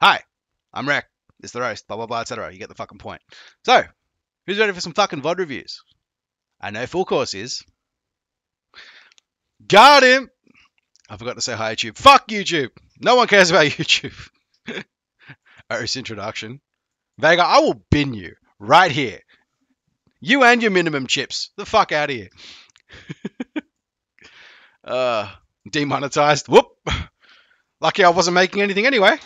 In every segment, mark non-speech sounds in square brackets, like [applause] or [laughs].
Hi, I'm Rek. It's the roast, blah blah blah, etc. You get the fucking point. So, who's ready for some fucking VOD reviews? I know full course is. Got him! I forgot to say hi, YouTube. Fuck YouTube! No one cares about [laughs] YouTube. Earth's introduction. Vega, I will bin you right here. You and your minimum chips. The fuck out of here. [laughs] uh, demonetized. Whoop. Lucky I wasn't making anything anyway.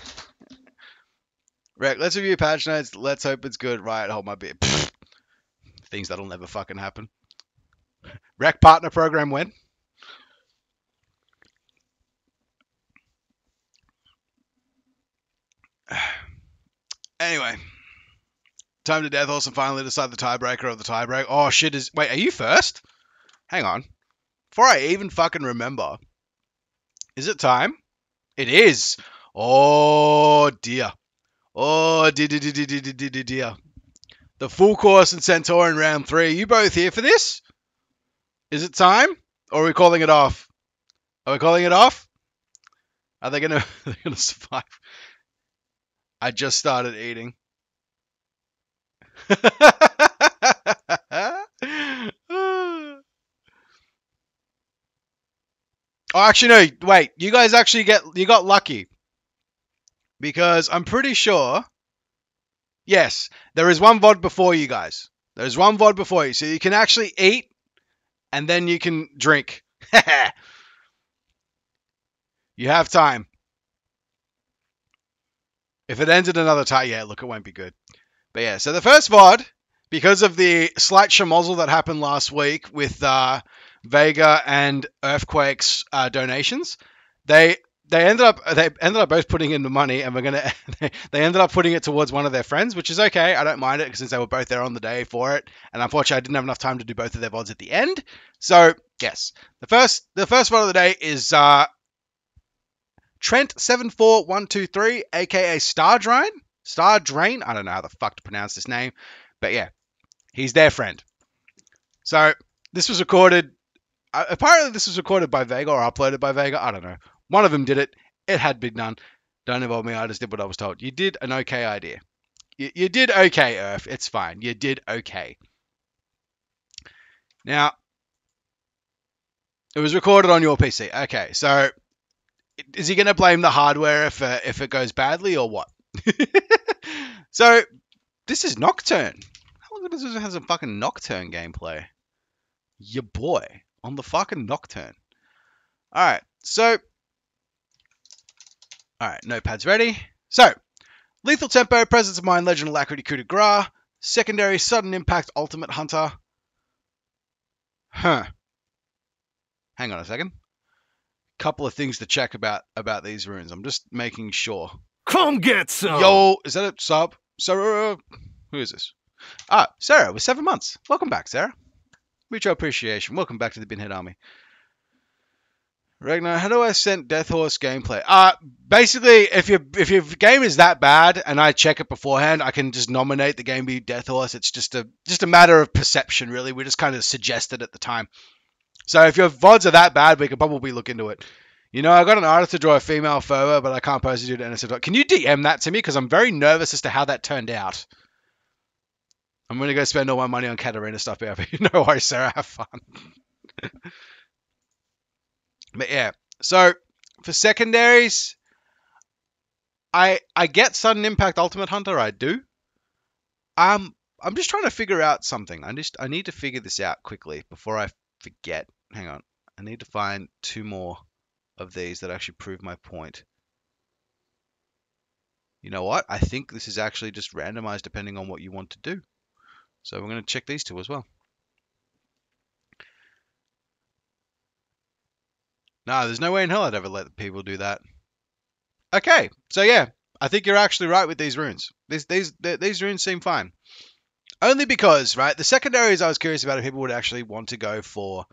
Rek, let's review patch notes. Let's hope it's good. Right, hold my beer. Pfft. [laughs] Things that'll never fucking happen. Rek partner program when? [sighs] Anyway, time to death horse and finally decide the tiebreaker of the tiebreak. Oh shit! Is wait, are you first? Hang on. Before I even fucking remember, is it time? It is. Oh dear. Oh dear, dear, dear, dear, dear, dear, dear. The full course and Centaur round three. Are you both here for this? Is it time? Or are we calling it off? Are we calling it off? Are they gonna, [laughs] are they gonna survive? I just started eating. [laughs] oh, actually, no. Wait, you guys actually get you got lucky because I'm pretty sure. Yes, there is one VOD before you guys. There's one VOD before you, so you can actually eat and then you can drink. [laughs] you have time. If it ends in another tie, yeah, look, it won't be good. But yeah, so the first VOD, because of the slight schmozzle that happened last week with uh, Vega and Earthquake's uh, donations, they they ended up they ended up both putting in the money, and we're gonna [laughs] they ended up putting it towards one of their friends, which is okay. I don't mind it since they were both there on the day for it, and unfortunately, I didn't have enough time to do both of their vods at the end. So yes, the first the first VOD of the day is uh, Trent seven four one two three, aka Star Drain. Star Drain. I don't know how the fuck to pronounce this name, but yeah, he's their friend. So this was recorded. Uh, apparently, this was recorded by Vega or uploaded by Vega. I don't know. One of them did it. It had been done. Don't involve me. I just did what I was told. You did an okay idea. You, you did okay, Earth. It's fine. You did okay. Now, it was recorded on your PC. Okay, so is he going to blame the hardware if uh, if it goes badly or what? [laughs] so this is Nocturne. How long does this have some fucking Nocturne gameplay? Your boy on the fucking Nocturne. All right, so all right, notepads ready. So, lethal tempo, presence of mind, legend alacrity, coup de grace, secondary, sudden impact, ultimate hunter. Huh. Hang on a second couple of things to check about about these runes. I'm just making sure. Come get some. Yo, is that a sub? Sarah, who is this? Ah, Sarah with seven months. Welcome back, Sarah. Mutual appreciation. Welcome back to the Binhead Army. Ragnar, how do I send Death Horse gameplay? Uh basically, if your if your game is that bad and I check it beforehand, I can just nominate the game be Death Horse. It's just a just a matter of perception, really. We just kind of suggested at the time. So if your VODs are that bad, we could probably look into it. You know, I got an artist to draw a female photo, but I can't post it to NSF. Can you DM that to me? Because I'm very nervous as to how that turned out. I'm going to go spend all my money on Katarina stuff. Yeah, no worries, Sarah. Have fun. [laughs] but yeah, so for secondaries, I I get sudden impact ultimate hunter. I do. Um, I'm just trying to figure out something. I just I need to figure this out quickly before I forget hang on. I need to find two more of these that actually prove my point. You know what? I think this is actually just randomized depending on what you want to do. So we're going to check these two as well. No, there's no way in hell I'd ever let people do that. Okay, so yeah, I think you're actually right with these runes. These these these runes seem fine. Only because, right, the secondaries I was curious about if people would actually want to go for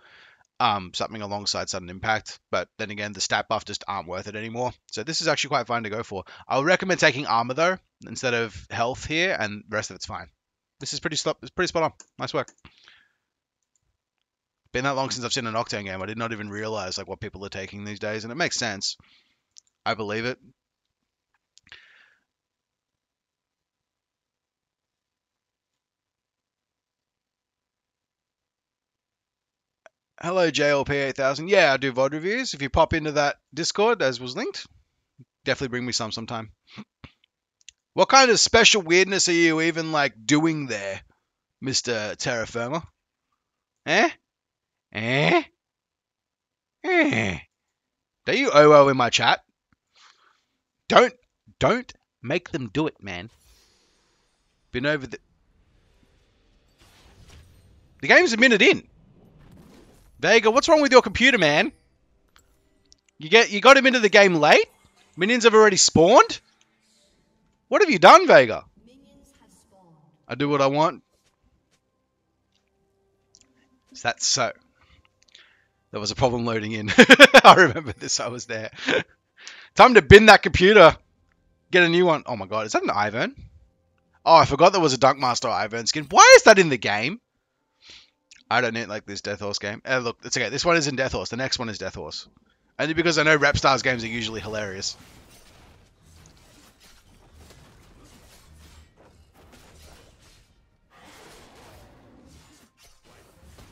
um, something alongside sudden impact. But then again, the stat buff just aren't worth it anymore. So this is actually quite fine to go for. I would recommend taking armor though instead of health here, and the rest of it's fine. This is pretty. It's pretty spot on. Nice work. Been that long since I've seen an Octane game. I did not even realize like what people are taking these days, and it makes sense. I believe it. Hello, JLP8000. Yeah, I do VOD reviews. If you pop into that Discord, as was linked, definitely bring me some sometime. What kind of special weirdness are you even like doing there, Mr. Terra Firma? Eh? Eh? Eh? Do you OO in my chat? Don't, don't make them do it, man. Been over the... The game's a minute in. Vega, what's wrong with your computer, man? You get you got him into the game late? Minions have already spawned? What have you done, Vega? I do what I want. Is that so? There was a problem loading in. [laughs] I remember this, I was there. [laughs] Time to bin that computer. Get a new one. Oh my god, is that an Ivern? Oh, I forgot there was a Dunkmaster Ivern skin. Why is that in the game? I don't need like this Death Horse game. Uh, look, it's okay. This one is in Death Horse. The next one is Death Horse. Only because I know Repstars games are usually hilarious.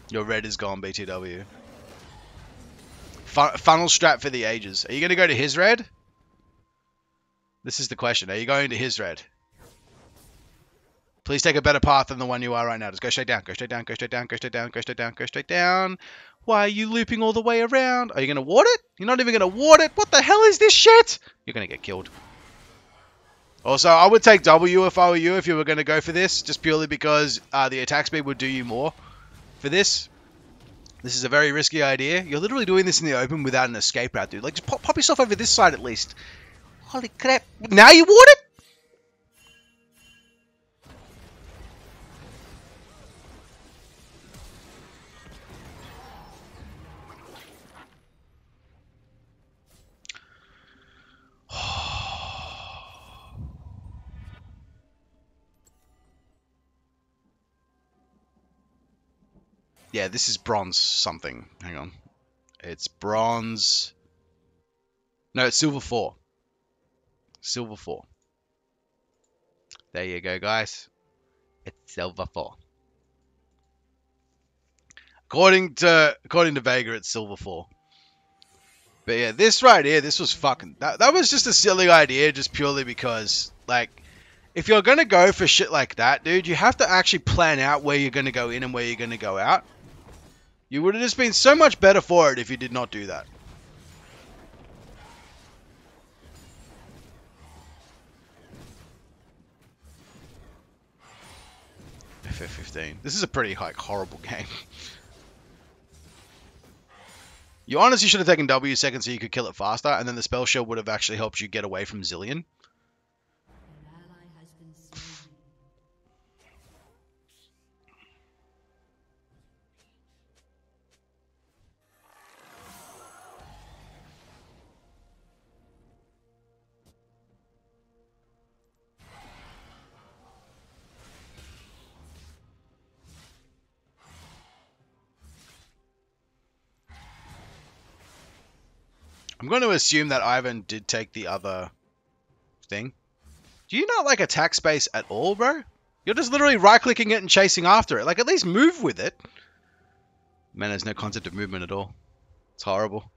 Your red is gone, BTW. Fun funnel strap for the ages. Are you going to go to his red? This is the question. Are you going to his red? Please take a better path than the one you are right now. Just go straight down, go straight down, go straight down, go straight down, go straight down, go straight down. Why are you looping all the way around? Are you going to ward it? You're not even going to ward it? What the hell is this shit? You're going to get killed. Also, I would take W if I were you if you were going to go for this, just purely because uh, the attack speed would do you more for this. This is a very risky idea. You're literally doing this in the open without an escape route, dude. Like, just pop, pop yourself over this side at least. Holy crap. Now you ward it? Yeah, this is bronze something. Hang on. It's bronze. No, it's silver 4. Silver 4. There you go, guys. It's silver 4. According to according to Vega, it's silver 4. But yeah, this right here, this was fucking that, that was just a silly idea just purely because like if you're gonna go for shit like that, dude, you have to actually plan out where you're gonna go in and where you're gonna go out. You would have just been so much better for it if you did not do that. FF15. This is a pretty like horrible [laughs] game. you honestly should have taken W seconds so you could kill it faster, and then the spell shield would have actually helped you get away from Zilean. I'm going to assume that Ivern did take the other thing. Do you not like attack space at all, bro? You're just literally right-clicking it and chasing after it. Like, at least move with it. Man, there's no concept of movement at all. It's horrible.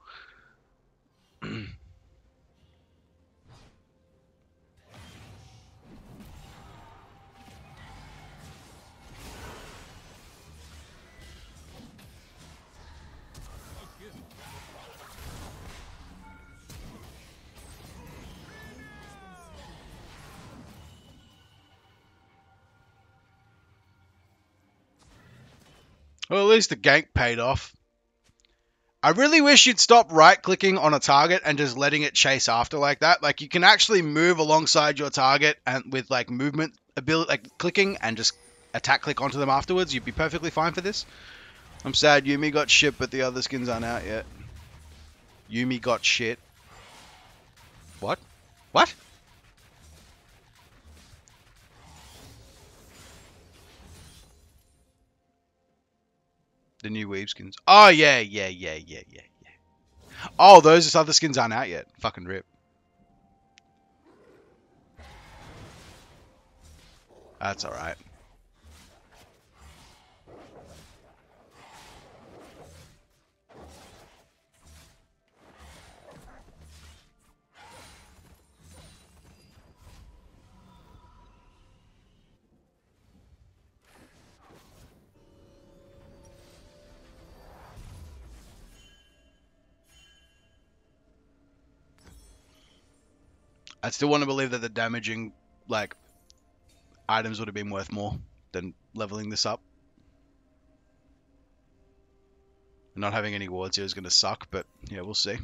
Well, at least the gank paid off. I really wish you'd stop right clicking on a target and just letting it chase after like that. Like you can actually move alongside your target and with like movement ability, like clicking and just attack click onto them afterwards. You'd be perfectly fine for this. I'm sad Yuumi got shit, but the other skins aren't out yet. Yuumi got shit. What? What? The new weave skins. Oh yeah, yeah, yeah, yeah, yeah, yeah. Oh, those other skins aren't out yet. Fucking rip. That's alright. I still want to believe that the damaging, like, items would have been worth more than leveling this up. Not having any wards here is going to suck, but yeah, we'll see.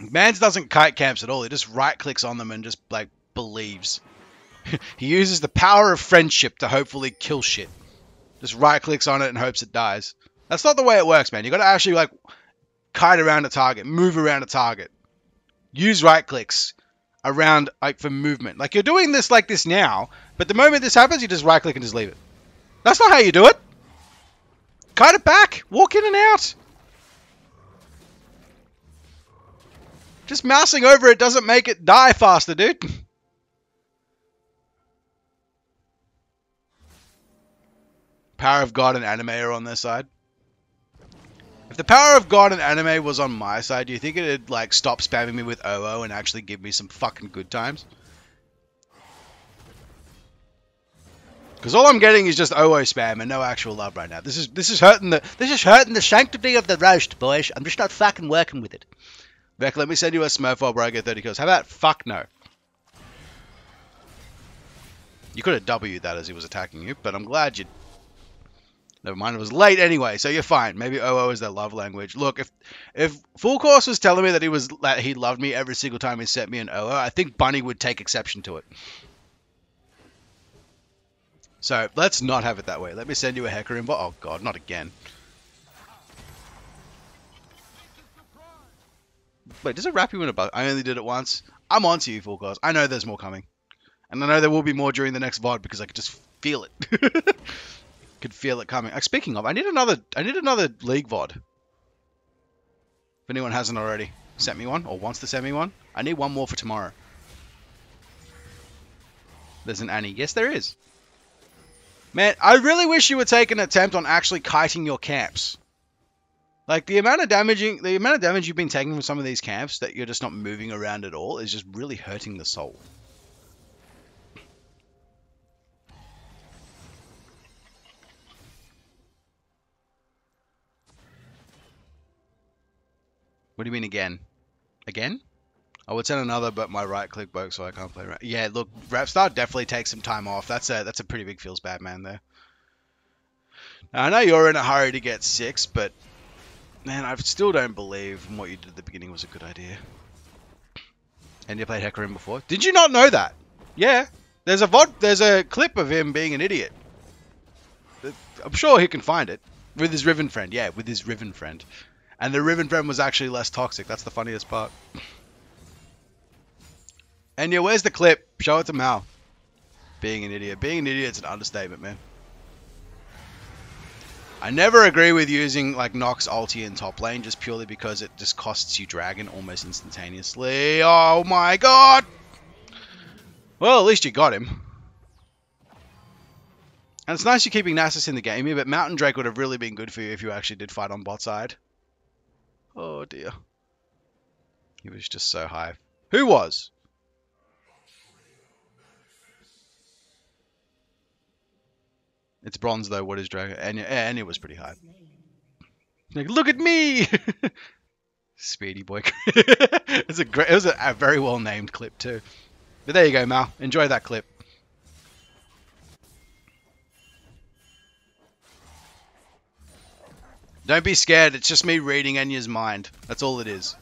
Mans doesn't kite camps at all. He just right clicks on them and just like believes. [laughs] he uses the power of friendship to hopefully kill shit. Just right clicks on it and hopes it dies. That's not the way it works, man. You got to actually like kite around a target, move around a target, use right clicks, around like for movement. Like you're doing this like this now, but the moment this happens, you just right click and just leave it. That's not how you do it. Cut it back. Walk in and out. Just mousing over it doesn't make it die faster, dude. [laughs] Power of God and anime are on their side. If the power of God and anime was on my side, do you think it'd like stop spamming me with OO and actually give me some fucking good times? Because all I'm getting is just OO spam and no actual love right now. This is this is hurting the this is hurting the sanctity of the roast, boys. I'm just not fucking working with it. Beck, let me send you a smurf while I get 30 kills. How about fuck no? You could have W'd that as he was attacking you, but I'm glad you Never mind, it was late anyway, so you're fine. Maybe OO is their love language. Look, if if Full Course was telling me that he was that he loved me every single time he sent me an OO, I think Bunny would take exception to it. So let's not have it that way. Let me send you a Hecarim invite. Oh god, not again. Wait, does it wrap you in a bug? I only did it once. I'm on to you, Full Course. I know there's more coming. And I know there will be more during the next VOD because I could just feel it. [laughs] could feel it coming. Uh, speaking of, I need another. I need another league VOD. If anyone hasn't already sent me one or wants to send me one, I need one more for tomorrow. There's an Annie. Yes, there is. Man, I really wish you would take an attempt on actually kiting your camps. Like the amount of damaging, the amount of damage you've been taking from some of these camps that you're just not moving around at all is just really hurting the soul. What do you mean again? Again? I would send another, but my right click broke, so I can't play. Right. Yeah, look, Repstar definitely takes some time off. That's a that's a pretty big feels bad man there. Now, I know you're in a hurry to get six, but man, I still don't believe what you did at the beginning was a good idea. And you played Hecarim before? Did you not know that? Yeah, there's a vod, there's a clip of him being an idiot. I'm sure he can find it with his Riven friend. Yeah, with his Riven friend. And the Riven friend was actually less toxic. That's the funniest part. And yeah, where's the clip? Show it to Mal. Being an idiot. Being an idiot, idiot's an understatement, man. I never agree with using like Nox ulti in top lane just purely because it just costs you Dragon almost instantaneously. Oh my god! Well, at least you got him. And it's nice you're keeping Nasus in the game here, but Mountain Drake would have really been good for you if you actually did fight on bot side. Oh dear. He was just so high. Who was? It's bronze though. What is dragon? And and it was pretty high. Like, look at me, [laughs] Speedy boy. [laughs] it's a great. It was a, a very well named clip too. But there you go, Mal. Enjoy that clip. Don't be scared, it's just me reading Enya's mind. That's all it is.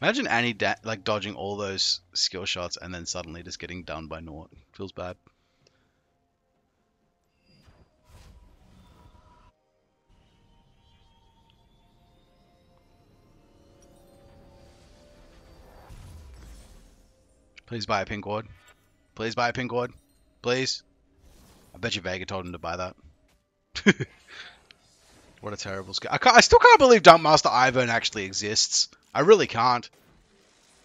Imagine Annie like dodging all those skill shots and then suddenly just getting done by Nort. Feels bad. Please buy a pink ward. Please buy a pink ward. Please. I bet you Vega told him to buy that. [laughs] what a terrible skill. I, I still can't believe Dunkmaster Ivern actually exists. I really can't.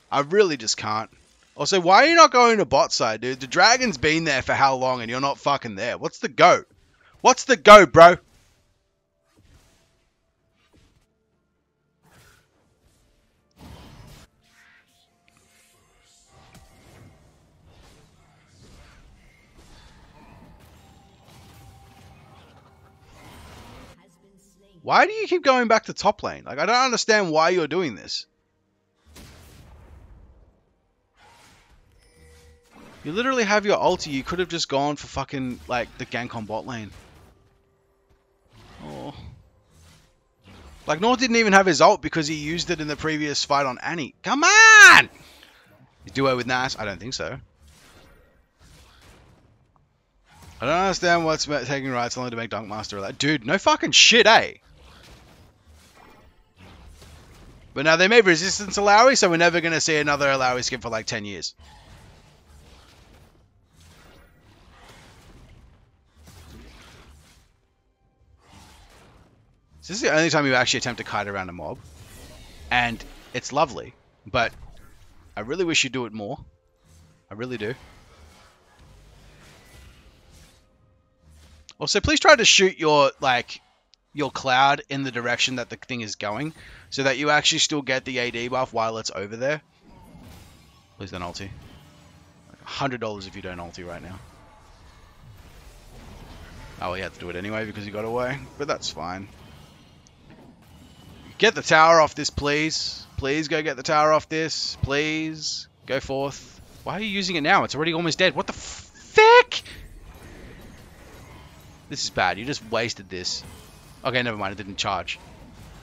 I really just can't. Also, why are you not going to bot side, dude? The dragon's been there for how long and you're not fucking there? What's the go? What's the go, bro? Why do you keep going back to top lane? Like, I don't understand why you're doing this. You literally have your ulti. You could have just gone for fucking, like, the gank on bot lane. Oh. Like, North didn't even have his ult because he used it in the previous fight on Annie. Come on! You do it with Nash? I don't think so. I don't understand what's taking right so long to make Dunkmaster like Dude, no fucking shit, eh? But now they made Resistance Illaoi, so we're never going to see another Illaoi skin for like 10 years. this is the only time you actually attempt to kite around a mob. And it's lovely, but I really wish you'd do it more. I really do. Also, please try to shoot your, like, your cloud in the direction that the thing is going so that you actually still get the AD buff while it's over there. Please don't ulti. $100 if you don't ulti right now. Oh, you had to do it anyway because he got away, but that's fine. Get the tower off this, please. Please go get the tower off this. Please. Go forth. Why are you using it now? It's already almost dead. What the fuck? This is bad. You just wasted this. Okay, never mind. It didn't charge.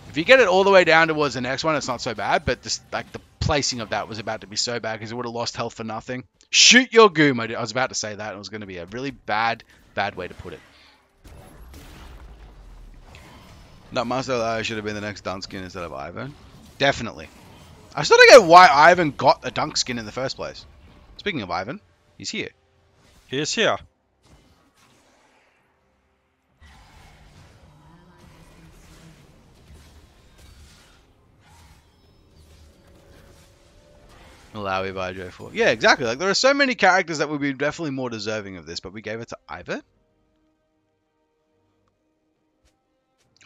If you get it all the way down towards the next one, it's not so bad. But just like the placing of that was about to be so bad because it would have lost health for nothing. Shoot your goom. I was about to say that. It was going to be a really bad, bad way to put it. That Master should have been the next dunk skin instead of Ivern. Definitely. I still don't get why Ivern got a dunk skin in the first place. Speaking of Ivern, he's here. He is here. Illaoi by Joe 4. Yeah, exactly. Like there are so many characters that would be definitely more deserving of this, but we gave it to Ivern.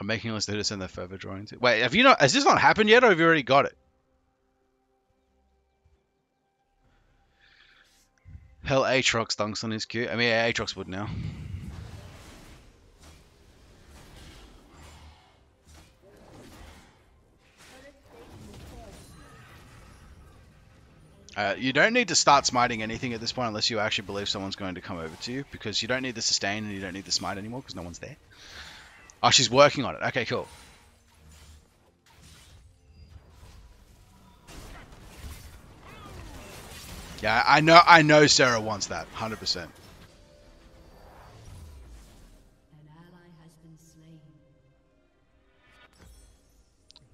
I'm making a list to send the further drawing to. Wait, have you not? Has this not happened yet, or have you already got it? Hell, Aatrox dunks on his i mean, Aatrox would now. Uh, you don't need to start smiting anything at this point unless you actually believe someone's going to come over to you because you don't need the sustain and you don't need the smite anymore because no one's there. Oh, she's working on it. Okay, cool. Yeah, I know I know Sarah wants that, 100%.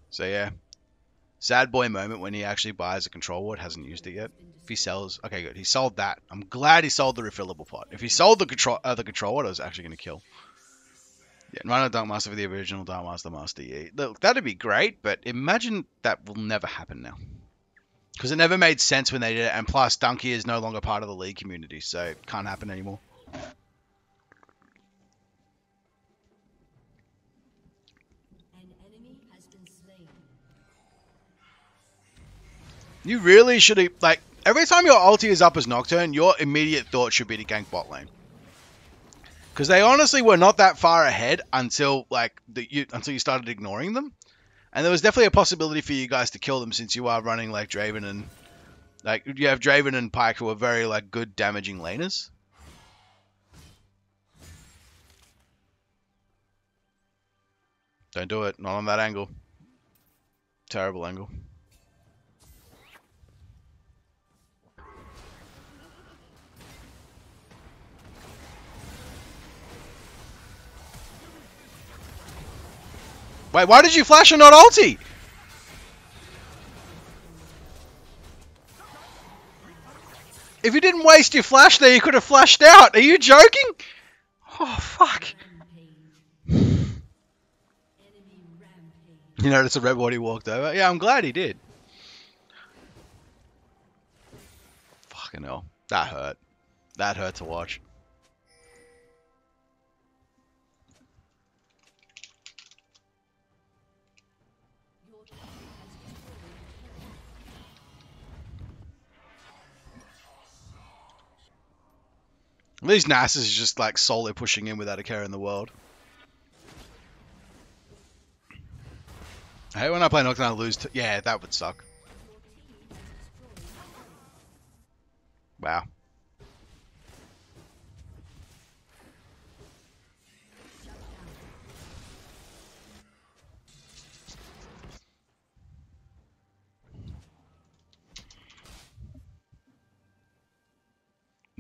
So yeah, Sad boy moment when he actually buys a control ward, hasn't used it yet. If he sells, okay, good. He sold that. I'm glad he sold the refillable pot. If he sold the control, uh, the control ward, I was actually going to kill. Yeah, a Dunk Master for the original Dunk Master Master. Look, that'd be great, but imagine that will never happen now. Because it never made sense when they did it, and plus Dunkey is no longer part of the league community, so it can't happen anymore. You really should have, like, every time your ulti is up as Nocturne, your immediate thought should be to gank bot lane. Because they honestly were not that far ahead until, like, the, you, until you started ignoring them. And there was definitely a possibility for you guys to kill them since you are running, like, Draven and, like, you have Draven and Pyke who are very, like, good damaging laners. Don't do it. Not on that angle. Terrible angle. Wait, why did you flash and not ulti? If you didn't waste your flash there, you could have flashed out. Are you joking? Oh, fuck. You notice a red he walked over? Yeah, I'm glad he did. Fucking hell. That hurt. That hurt to watch. These Nasus is just like solo pushing in without a care in the world. Hate when I play Nocturne I lose. yeah, that would suck. Wow.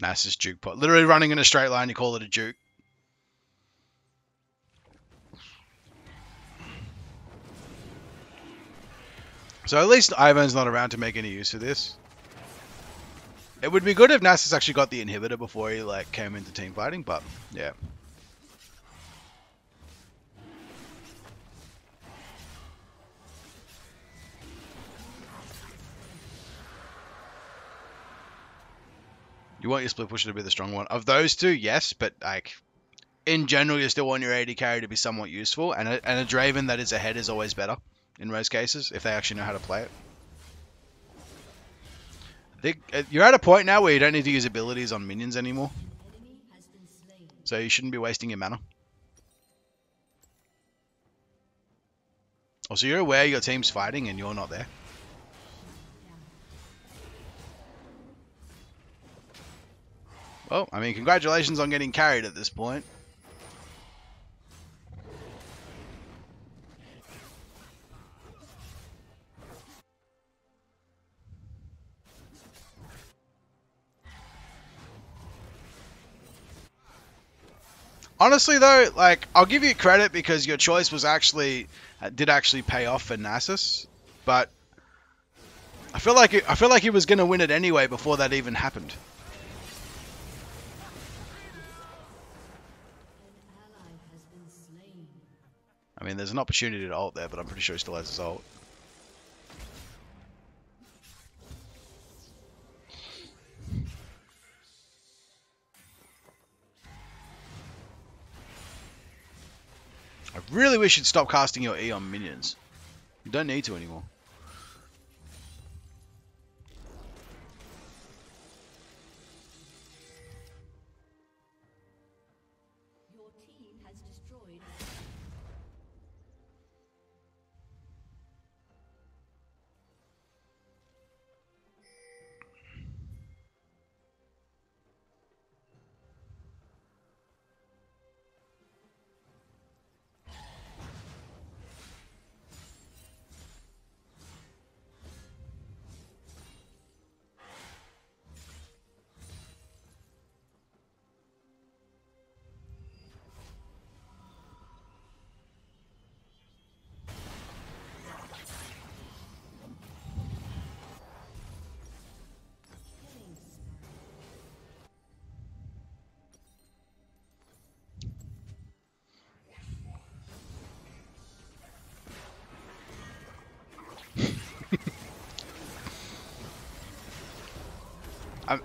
Nasus juke pot. Literally running in a straight line, you call it a juke. So at least Ivern's not around to make any use of this. It would be good if Nasus actually got the inhibitor before he like came into team fighting, but yeah. You want your split pusher to be the strong one. Of those two, yes, but like in general, you still want your AD carry to be somewhat useful, and a, and a Draven that is ahead is always better in most cases if they actually know how to play it. Uh, you're at a point now where you don't need to use abilities on minions anymore, so you shouldn't be wasting your mana. Also, you're aware your team's fighting and you're not there. Well, I mean, congratulations on getting carried at this point. Honestly, though, like I'll give you credit because your choice was actually uh, did actually pay off for Nasus, but I feel like it, I feel like he was going to win it anyway before that even happened. I mean, there's an opportunity to ult there, but I'm pretty sure he still has his ult. I really wish you'd stop casting your E on minions. You don't need to anymore.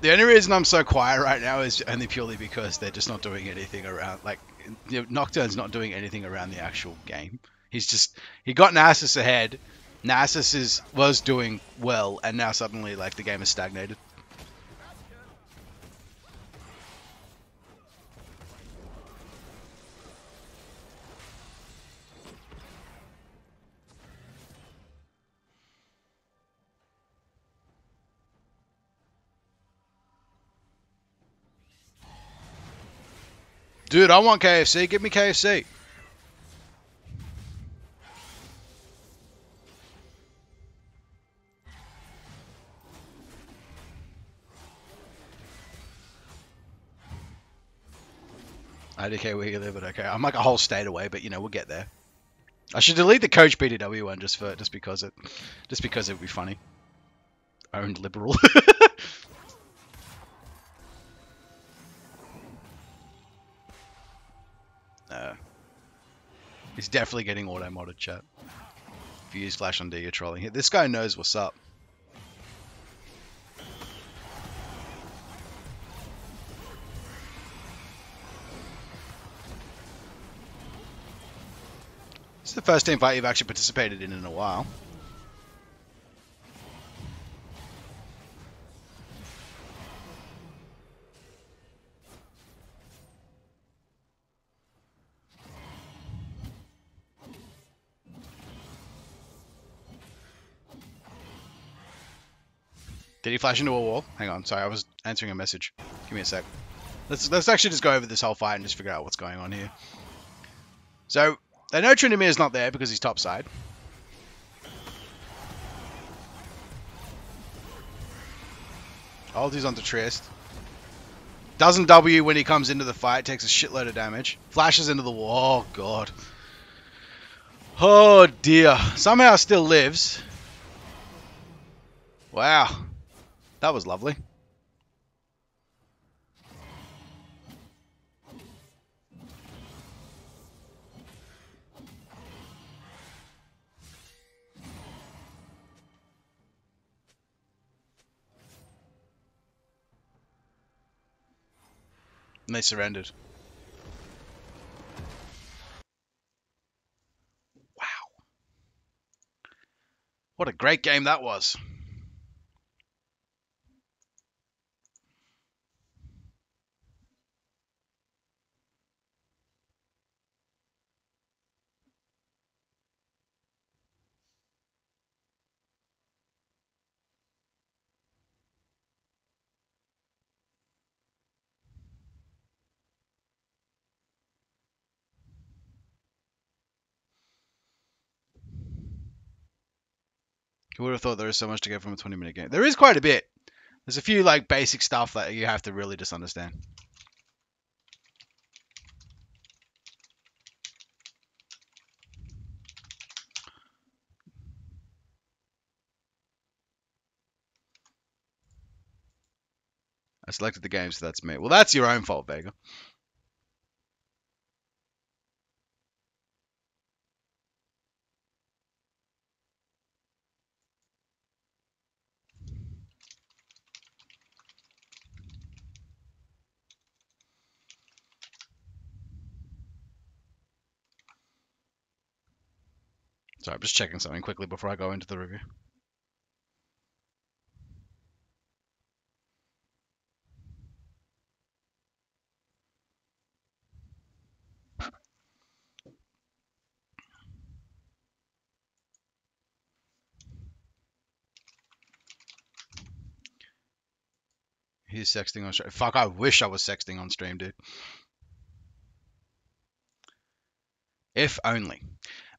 The only reason I'm so quiet right now is only purely because they're just not doing anything around. Like, you know, Nocturne's not doing anything around the actual game. He's just he got Nasus ahead. Nasus is was doing well, and now suddenly like the game is stagnated. Dude, I want KFC. Give me KFC. I don't care where you live, but okay. I'm like a whole state away, but you know we'll get there. I should delete the Coach BDW one just for just because it just because it would be funny. Owned liberal. [laughs] Definitely getting auto modded chat. If you use Flash on D, you're trolling. This guy knows what's up. This is the first team fight you've actually participated in in a while. Did he flash into a wall? Hang on, sorry, I was answering a message. Give me a sec. Let's let's actually just go over this whole fight and just figure out what's going on here. So, they know Tryndamere's not there because he's topside. Ulti's onto Trist. Doesn't W when he comes into the fight, takes a shitload of damage. Flashes into the wall. Oh, God. Oh, dear. Somehow still lives. Wow. That was lovely. And they surrendered. Wow. What a great game that was. Who would have thought there was so much to get from a 20 minute game? There is quite a bit. There's a few like basic stuff that you have to really just understand. I selected the game, so that's me. Well, that's your own fault, Vega. Sorry, I'm just checking something quickly before I go into the review. He's sexting on stream. Fuck, I wish I was sexting on stream, dude. If only.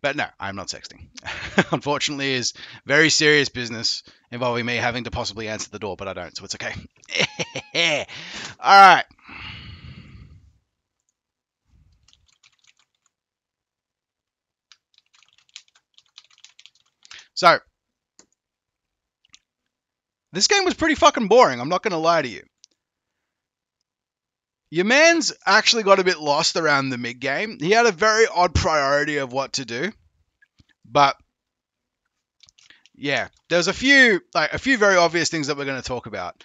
But no, I'm not sexting. [laughs] Unfortunately, is very serious business involving me having to possibly answer the door, but I don't, so it's okay. [laughs] All right. So, this game was pretty fucking boring, I'm not going to lie to you. Your man's actually got a bit lost around the mid game. He had a very odd priority of what to do, but yeah, there's a few like a few very obvious things that we're going to talk about.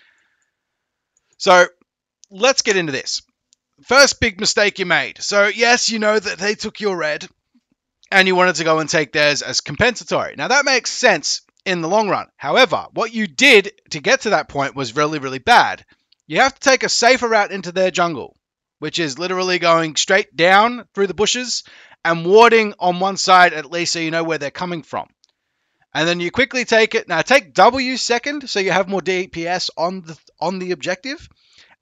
So let's get into this. First big mistake you made. So yes, you know that they took your red, and you wanted to go and take theirs as compensatory. Now that makes sense in the long run. However, what you did to get to that point was really, really bad. You have to take a safer route into their jungle, which is literally going straight down through the bushes and warding on one side at least so you know where they're coming from. And then you quickly take it. Now take W second so you have more DPS on the on the objective.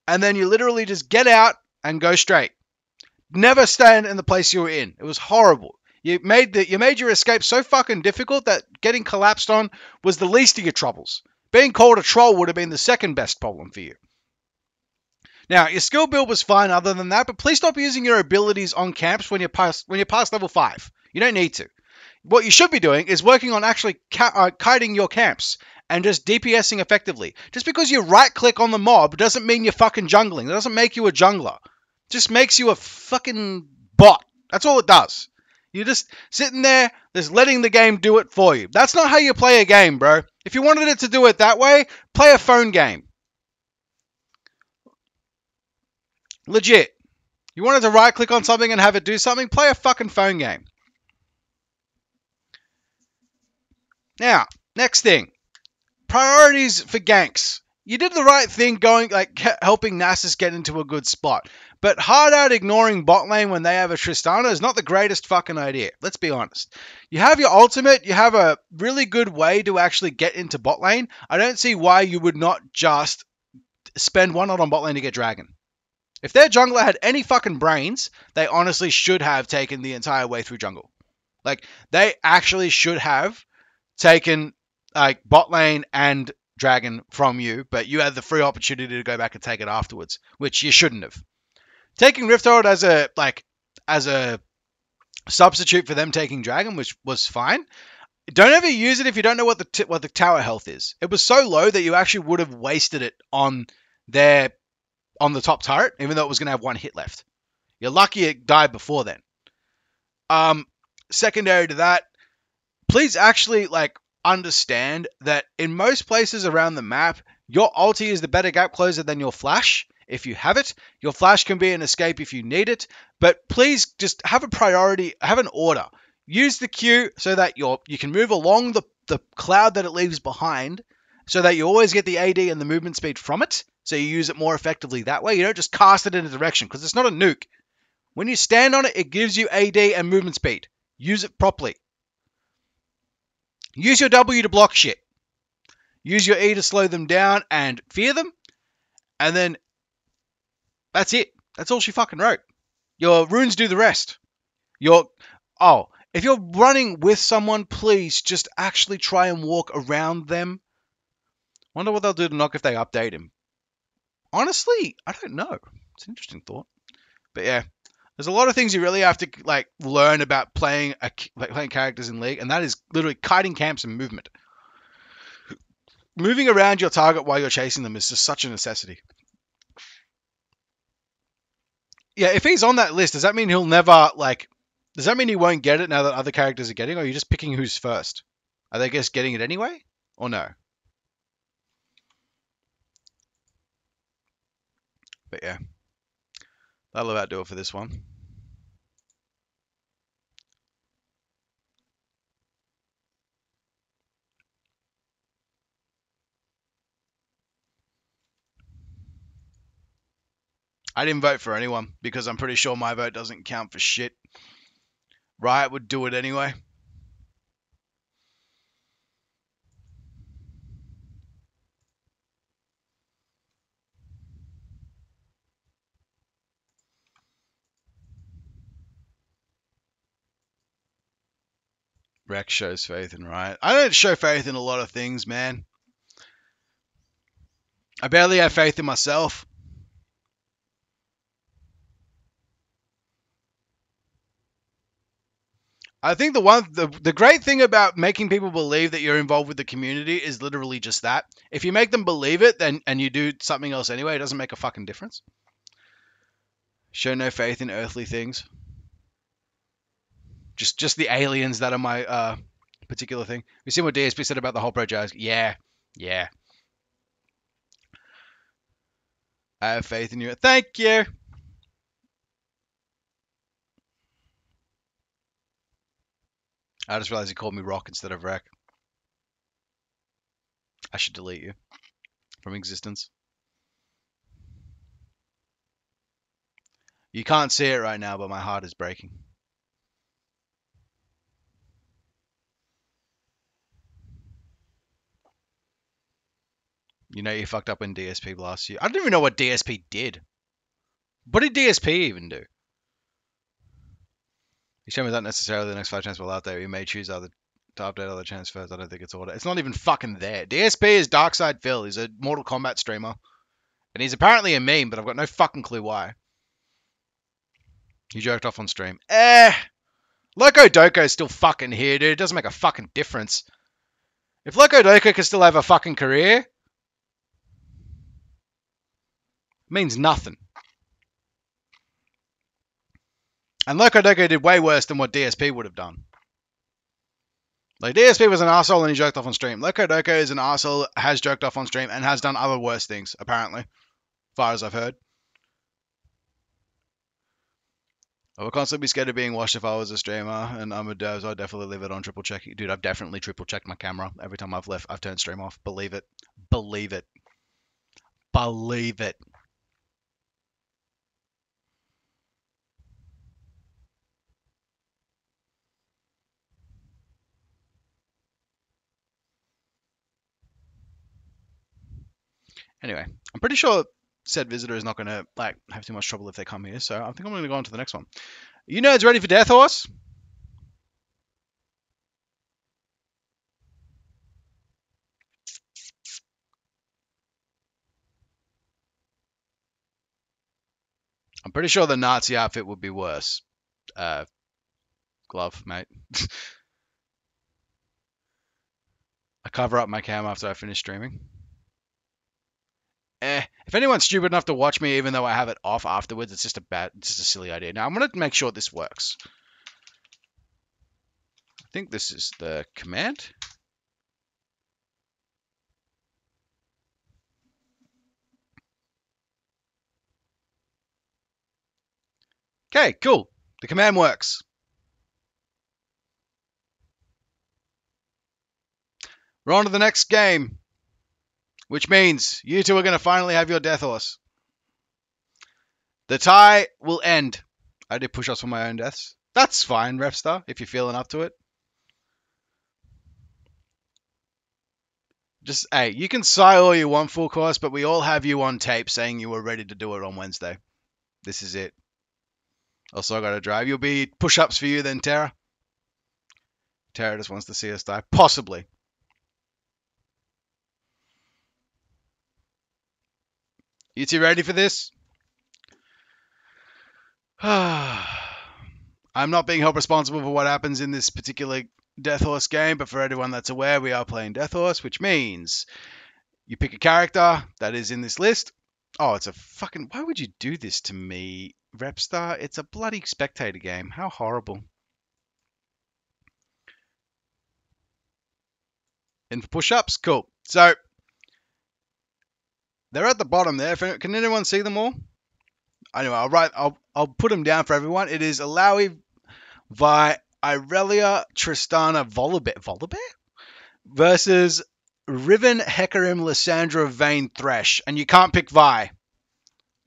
And then you literally just get out and go straight. Never stand in the place you were in. It was horrible. You made the you made your escape so fucking difficult that getting collapsed on was the least of your troubles. Being called a troll would have been the second best problem for you. Now, your skill build was fine other than that, but please stop using your abilities on camps when you're past when you're past level 5. You don't need to. What you should be doing is working on actually ca- uh, kiting your camps and just DPSing effectively. Just because you right click on the mob doesn't mean you're fucking jungling. It doesn't make you a jungler. It just makes you a fucking bot. That's all it does. You're just sitting there, just letting the game do it for you. That's not how you play a game, bro. If you wanted it to do it that way, play a phone game. Legit. You wanted to right click on something and have it do something? Play a fucking phone game. Now, next thing. Priorities for ganks. You did the right thing going, like, helping Nasus get into a good spot. But hard out ignoring bot lane when they have a Tristana is not the greatest fucking idea. Let's be honest. You have your ultimate, you have a really good way to actually get into bot lane. I don't see why you would not just spend one out on bot lane to get Dragon. If their jungler had any fucking brains, they honestly should have taken the entire way through jungle. Like, they actually should have taken like bot lane and dragon from you, but you had the free opportunity to go back and take it afterwards, which you shouldn't have. Taking Rift Herald as a like as a substitute for them taking dragon, which was fine. Don't ever use it if you don't know what the t- what the tower health is. It was so low that you actually would have wasted it on their on the top turret, even though it was going to have one hit left. You're lucky it died before then. Um, secondary to that, please actually like understand that in most places around the map, your ulti is the better gap closer than your flash. If you have it, your flash can be an escape if you need it. But please just have a priority, have an order. Use the Q so that you you can move along the, the cloud that it leaves behind so that you always get the AD and the movement speed from it. So you use it more effectively that way. You don't just cast it in a direction because it's not a nuke. When you stand on it, it gives you AD and movement speed. Use it properly. Use your W to block shit. Use your E to slow them down and fear them. And then that's it. That's all she fucking wrote. Your runes do the rest. Your oh, if you're running with someone, please just actually try and walk around them. Wonder what they'll do to Noc if they update him. Honestly, I don't know. It's an interesting thought. But yeah, there's a lot of things you really have to like learn about playing a, like playing characters in League, and that is literally kiting camps and movement. Moving around your target while you're chasing them is just such a necessity. Yeah, if he's on that list, does that mean he'll never like? Does that mean he won't get it now that other characters are getting, or are you just picking who's first? Are they just getting it anyway, or no? But yeah, that'll about do it for this one. I didn't vote for anyone because I'm pretty sure my vote doesn't count for shit. Riot would do it anyway. Rex shows faith in Riot. I don't show faith in a lot of things, man. I barely have faith in myself. I think the one the, the great thing about making people believe that you're involved with the community is literally just that. If you make them believe it, then and you do something else anyway, it doesn't make a fucking difference. Show no faith in earthly things. Just just the aliens that are my uh, particular thing. You see what DSP said about the whole project? Yeah, yeah. I have faith in you. Thank you. I just realized he called me Rock instead of Rek. I should delete you from existence. You can't see it right now, but my heart is breaking. You know you fucked up in DSP last year. I don't even know what DSP did. What did DSP even do? You show me that necessarily the next five transfers out there. You may choose other to update other transfers. I don't think it's order. It's not even fucking there. DSP is DarksydePhil. He's a Mortal Kombat streamer. And he's apparently a meme, but I've got no fucking clue why. He joked off on stream. Eh. Loco Doco is still fucking here, dude. It doesn't make a fucking difference. If Loco Doco can still have a fucking career, means nothing. And Loco Doco did way worse than what DSP would have done. Like DSP was an asshole and he joked off on stream. Loco Doco is an asshole, has joked off on stream, and has done other worse things, apparently. Far as I've heard. I would constantly be scared of being watched if I was a streamer, and I'm a dev, I'd definitely leave it on triple check. Dude, I've definitely triple checked my camera every time I've left. I've turned stream off. Believe it. Believe it. Believe it. Anyway, I'm pretty sure said visitor is not going to like have too much trouble if they come here. So I think I'm going to go on to the next one. You nerds ready for Death Horse? I'm pretty sure the Nazi outfit would be worse. Uh, glove, mate. [laughs] I cover up my cam after I finish streaming eh. If anyone's stupid enough to watch me, even though I have it off afterwards, it's just a bad, it's just a silly idea. Now I'm gonna make sure this works. I think this is the command. Okay, cool. The command works. We're on to the next game. Which means you two are going to finally have your death horse. The tie will end. I did push ups for my own deaths. That's fine, Repstar, if you're feeling up to it. Just, hey, you can sigh all you want, full course, but we all have you on tape saying you were ready to do it on Wednesday. This is it. Also, I got to drive. You'll be push ups for you then, Tara. Tara just wants to see us die. Possibly. You two ready for this? [sighs] I'm not being held responsible for what happens in this particular Death Horse game, but for everyone that's aware, we are playing Death Horse, which means you pick a character that is in this list. Oh, it's a fucking. Why would you do this to me, Repstar? It's a bloody spectator game. How horrible. In for push ups? Cool. So they're at the bottom there. Can anyone see them all? Anyway, I'll write. I'll I'll put them down for everyone. It is Illaoi Vi Irelia Tristana Volibear Volibear versus Riven Hecarim Lissandra Vayne Thresh, and you can't pick Vi.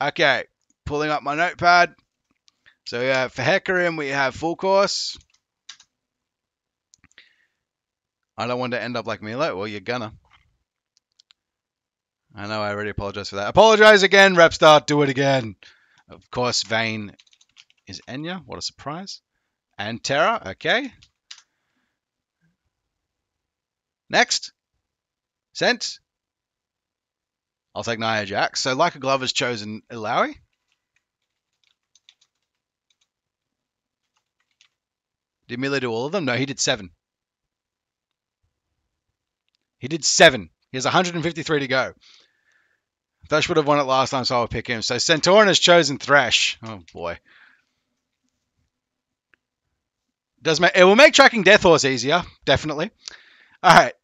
Okay, pulling up my notepad. So yeah, for Hecarim we have full course. I don't want to end up like Milo. Well, you're gonna. I know I already apologize for that. Apologize again, Repstar. Do it again. Of course, Vayne is Enya. What a surprise. And Terra. Okay. Next. Sent. I'll take Nia Jax. So Like a Glove has chosen Illaoi. Did Miller do all of them? No, he did seven. He did seven. He has 153 to go. Thresh would have won it last time, so I'll pick him. So Centauran has chosen Thresh. Oh boy. Does make, it will make tracking Death Horse easier, definitely. All right.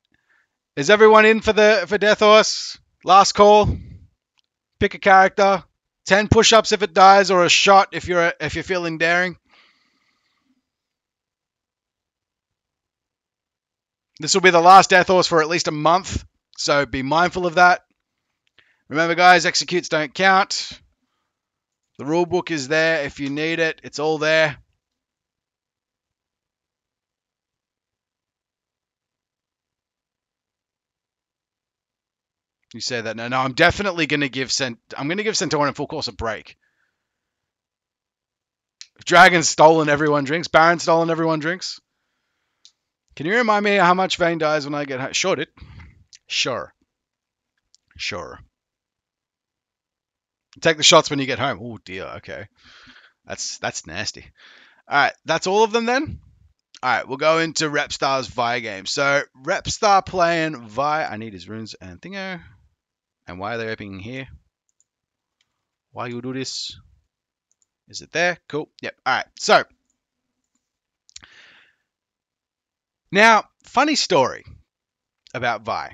Is everyone in for the for Death Horse? Last call. Pick a character. Ten push-ups if it dies, or a shot if you're if you're feeling daring. This will be the last Death Horse for at least a month, so be mindful of that. Remember, guys, executes don't count. The rule book is there if you need it. It's all there. You say that no, no. I'm definitely going to give Cent. I'm going to give Centauran full course a break. Dragon's stolen everyone drinks. Baron stolen everyone drinks. Can you remind me how much Vayne dies when I get home? It. Sure. Sure. Take the shots when you get home. Oh dear. Okay, that's that's nasty. All right, that's all of them then. All right, we'll go into Repstar's Vi game. So Repstar playing Vi. I need his runes and thingo. And why are they opening here? Why you do this? Is it there? Cool. Yep. All right. So now, funny story about Vi.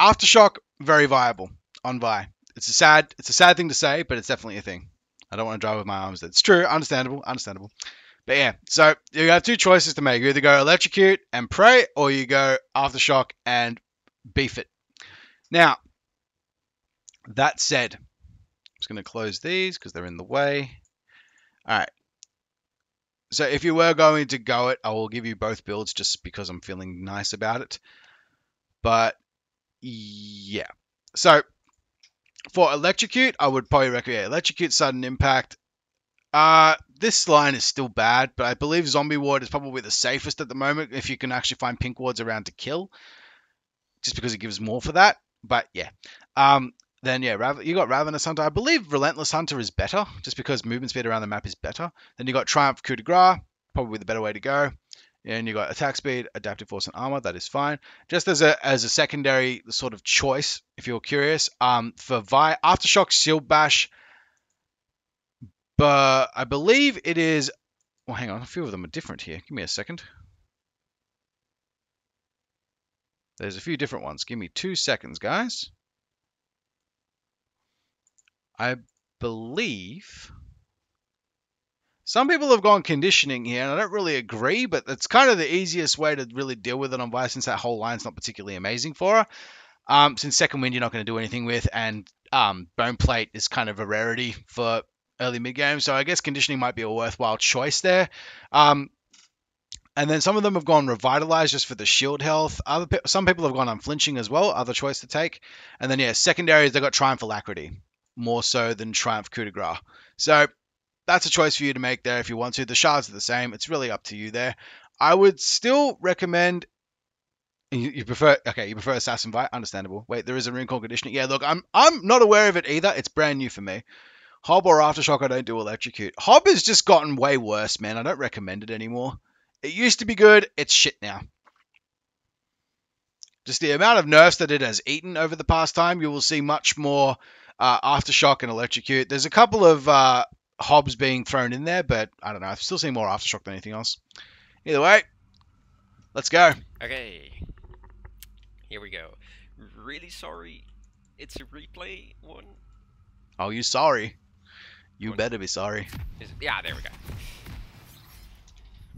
Aftershock very viable on Vi. It's a sad it's a sad thing to say, but it's definitely a thing. I don't want to drive with my arms. It's true, understandable, understandable. But yeah, so you have two choices to make. You either go electrocute and pray, or you go aftershock and beef it. Now, that said, I'm just going to close these because they're in the way. All right. So if you were going to go it, I will give you both builds just because I'm feeling nice about it. But yeah. So for electrocute, I would probably recommend electrocute sudden impact. Uh, this line is still bad, but I believe zombie ward is probably the safest at the moment if you can actually find pink wards around to kill, just because it gives more for that. But yeah, um, then yeah, Rav- you got Ravenous Hunter. I believe Relentless Hunter is better, just because movement speed around the map is better. Then you got Triumph Coup de Grace, probably the better way to go. And you got attack speed, adaptive force, and armor. That is fine. Just as a as a secondary sort of choice, if you're curious, um, for Vi Aftershock Shield Bash. But I believe it is. Well, hang on. A few of them are different here. Give me a second. There's a few different ones. Give me two seconds, guys. I believe some people have gone conditioning here, and I don't really agree, but it's kind of the easiest way to really deal with it on Vi's since that whole line's not particularly amazing for her. Um, since second wind you're not going to do anything with, and um, bone plate is kind of a rarity for early mid game, so I guess conditioning might be a worthwhile choice there. Um, and then some of them have gone revitalized just for the shield health. Other some people have gone unflinching as well, other choice to take. And then yeah, secondaries they got triumph alacrity more so than triumph coup de grace. So that's a choice for you to make there if you want to. The shards are the same. It's really up to you there. I would still recommend. You, you prefer okay? You prefer assassin Vi? Understandable. Wait, there is a rune conditioning. Yeah, look, I'm I'm not aware of it either. It's brand new for me. Hob or aftershock, I don't do electrocute. Hob has just gotten way worse, man. I don't recommend it anymore. It used to be good. It's shit now. Just the amount of nerfs that it has eaten over the past time, you will see much more uh, aftershock and electrocute. There's a couple of uh, hobs being thrown in there, but I don't know. I've still seen more aftershock than anything else. Either way, let's go. Okay, here we go. Really sorry, it's a replay one. Oh, you sorry? You better be sorry. Is, yeah, there we go.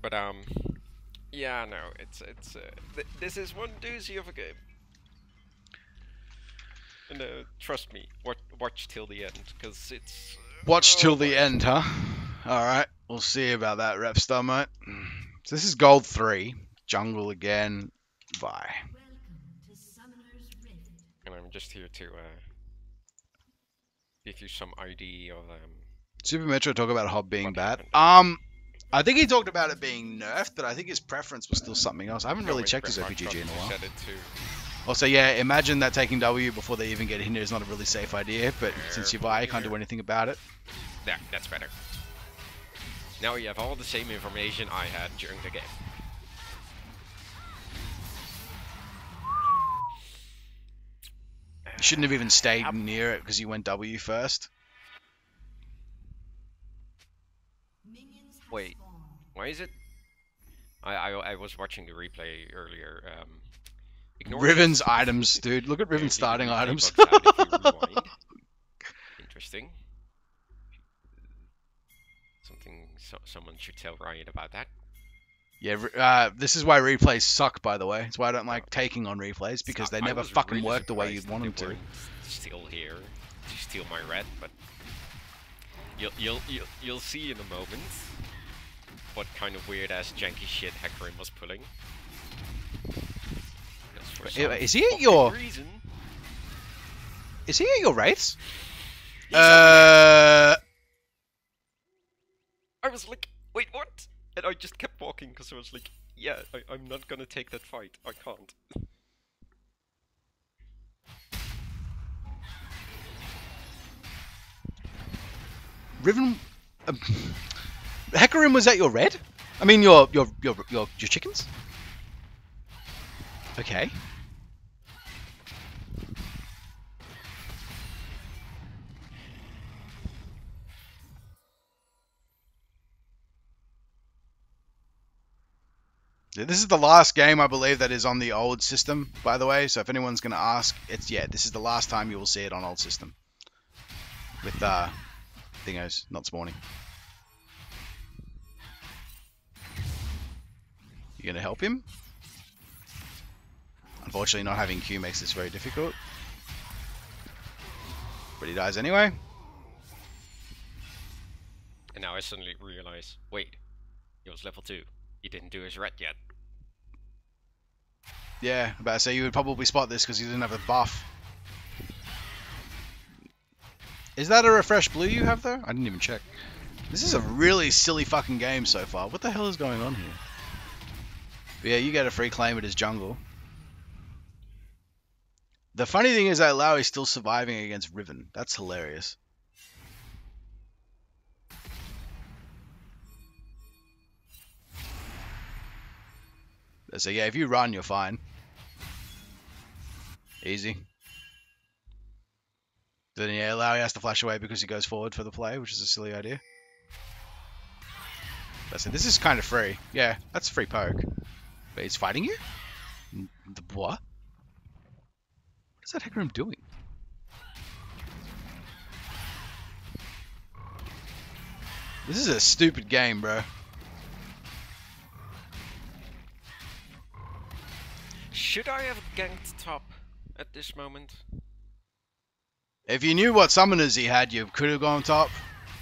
But um, yeah, no, it's it's uh, th this is one doozy of a game. And uh, trust me, watch, watch till the end, because it's. Watch till the end, huh? All right, we'll see about that, Repstar, mate. So this is gold three, jungle again, Vi. And I'm just here to uh, give you some ID of um. Super Metroid talk about Hob being bad. Um, I think he talked about it being nerfed, but I think his preference was still something else. I haven't no, really checked his OPGG in a while. Said it too. Also, yeah, imagine that taking W before they even get in here is not a really safe idea, but since you're Vi, you can't do anything about it. Yeah, that's better. Now you have all the same information I had during the game. You shouldn't have even stayed near it because you went W first. Wait, why is it? I, I I was watching the replay earlier. Um, ignore Riven's this. items, dude. Look at Yeah, Riven's starting items. bugs out if you [laughs] rewind. Interesting. Something so, someone should tell Riot about that. yeah, uh, this is why replays suck, by the way. It's why I don't like taking on replays because they I never fucking really work the way you'd want them to. Still here to steal my red, but you'll you'll you'll, you'll see in a moment what kind of weird ass janky shit Hecarim was pulling. 'Cause for But, some uh, is he at your- reason? Is he at your wraiths? He's Uh, I was like, wait, what? And I just kept walking because I was like, yeah, I, I'm not gonna take that fight. I can't. Riven. Um, Hecarim was at your red? I mean, your your your your your chickens. Okay. This is the last game I believe that is on the old system, by the way. So if anyone's going to ask, it's yeah, this is the last time you will see it on old system. With uh, thingos not spawning. You gonna help him? Unfortunately, not having Q makes this very difficult. But he dies anyway. And now I suddenly realize, wait, he was level 2. He didn't do his ret yet. Yeah, about to say you would probably spot this because he didn't have a buff. Is that a refresh blue you have though? I didn't even check. This is a really silly fucking game so far. What the hell is going on here? But yeah, you get a free claim at his jungle. The funny thing is that Lau is still surviving against Riven. That's hilarious. So yeah, if you run, you're fine. Easy. Then yeah, Lowy has to flash away because he goes forward for the play, which is a silly idea. That's it. This is kind of free. Yeah, that's free poke. But he's fighting you? The what? What is that Hecarim doing? This is a stupid game, bro. Should I have ganked top at this moment? If you knew what summoners he had, you could have gone top.